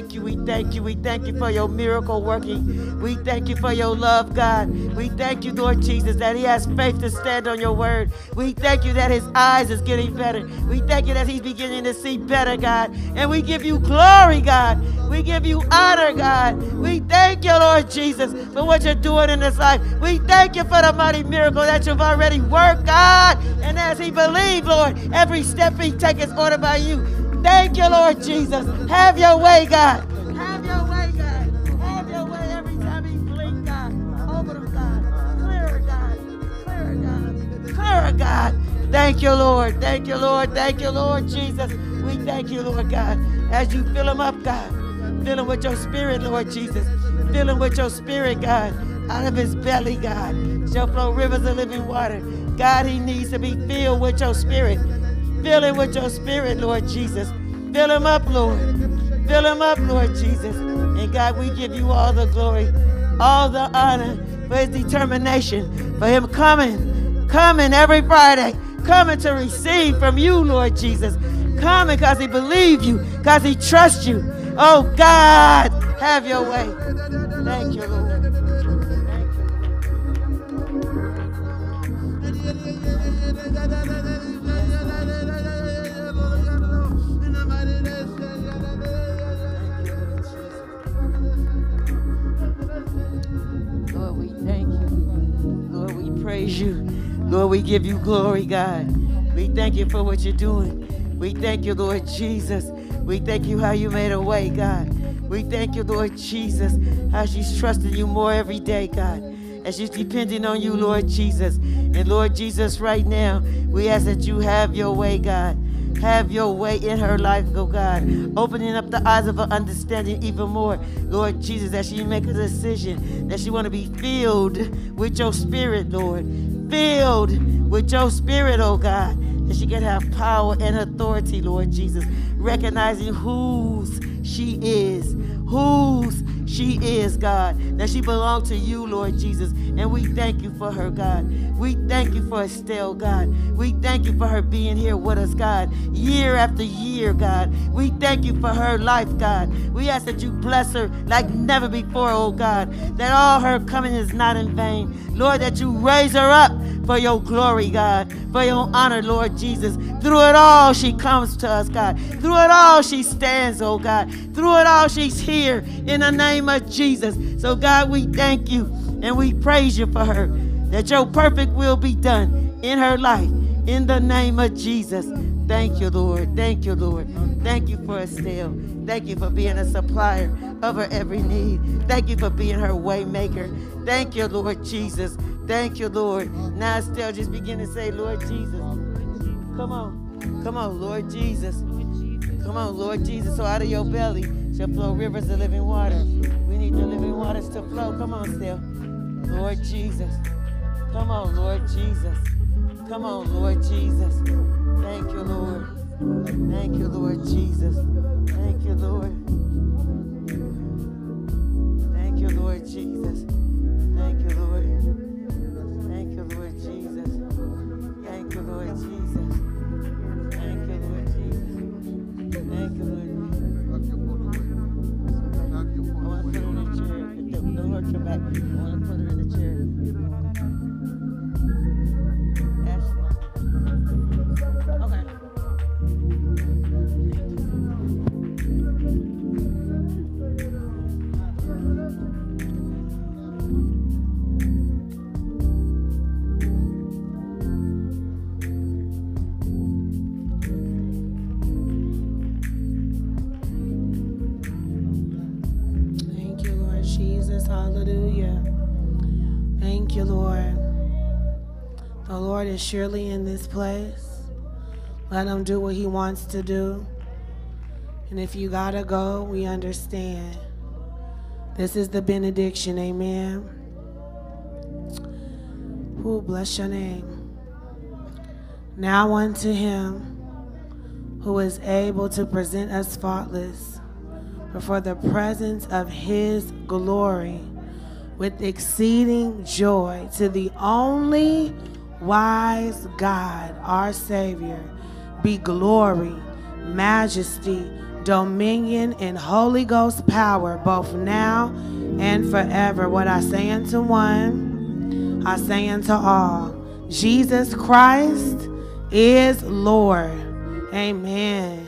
thank you. We thank you. We thank you for your miracle working. We thank you for your love, God. We thank you, Lord Jesus, that he has faith to stand on your word. We thank you that his eyes is getting better. We thank you that he's beginning to see better, God. And we give you glory, God. We give you honor, God. We thank you, Lord Jesus, for what you're doing in this life. We thank you for the mighty miracle that you've already worked, God. And as he believed, Lord, every step he takes is ordered by you. Thank you, Lord Jesus. Have your way, God. Have your way, God. Have your way every time he blink, God. Open them, God. Clear her, God. Clear her, God. Clear her, God. Thank you, Lord. Thank you, Lord. Thank you, Lord Jesus. We thank you, Lord God. As you fill him up, God. Fill him with your spirit, Lord Jesus. Fill him with your spirit, God. Out of his belly, God, shall flow rivers of living water. God, he needs to be filled with your spirit. Fill him with your spirit, Lord Jesus. Fill him up, Lord. Fill him up, Lord Jesus. And God, we give you all the glory, all the honor for his determination, for him coming, coming every Friday, coming to receive from you, Lord Jesus. Coming because he believes you, because he trusts you. Oh God, have your way. Thank you, Lord. Lord, Lord, we give you glory, God. We thank you for what you're doing. We thank you, Lord Jesus. We thank you how you made a way, God. We thank you, Lord Jesus, how she's trusting you more every day, God. And she's depending on you, Lord Jesus. And Lord Jesus, right now, we ask that you have your way, God. Have your way in her life, oh God. Opening up the eyes of her understanding even more, Lord Jesus, that she make a decision, that she want to be filled with your spirit, Lord. Filled with your spirit, oh God. That she can have power and authority, Lord Jesus. Recognizing whose she is, whose she is, God. That she belongs to you, Lord Jesus. And we thank you for her, God. We thank you for Estelle, God. We thank you for her being here with us, God, year after year, God. We thank you for her life, God. We ask that you bless her like never before, oh God. That all her coming is not in vain. Lord, that you raise her up for your glory, God, for your honor, Lord Jesus. Through it all, she comes to us, God. Through it all, she stands, oh God. Through it all, she's here in the name of Jesus. So, God, we thank you and we praise you for her, that your perfect will be done in her life in the name of Jesus. Thank you, Lord. Thank you, Lord. Thank you for Estelle. Thank you for being a supplier of her every need. Thank you for being her way maker. Thank you, Lord Jesus. Thank you, Lord. Now, Estelle, just begin to say, Lord Jesus. Come on. Come on, Lord Jesus. Come on, Lord Jesus. So out of your belly shall flow rivers of living water. We need the living waters to flow. Come on, Estelle. Lord Jesus. Come on, Lord Jesus. Come on, Lord Jesus. Thank you, Lord. Thank you, Lord Jesus. Thank you, Lord. Thank you, Lord Jesus. Thank you, Lord. Thank you, Lord Jesus. Thank you, Lord Jesus. Thank you, Lord Jesus. Thank you, Lord. I want to put her in a chair. Don't hurt your back. I want to put her The Lord is surely in this place. Let him do what he wants to do. And if you gotta go, we understand. This is the benediction, amen. Who bless your name. Now unto him who is able to present us faultless before the presence of his glory with exceeding joy to the only wise God, our Savior, be glory, majesty, dominion, and Holy Ghost power, both now and forever. What I say unto one, I say unto all Jesus Christ is Lord. Amen.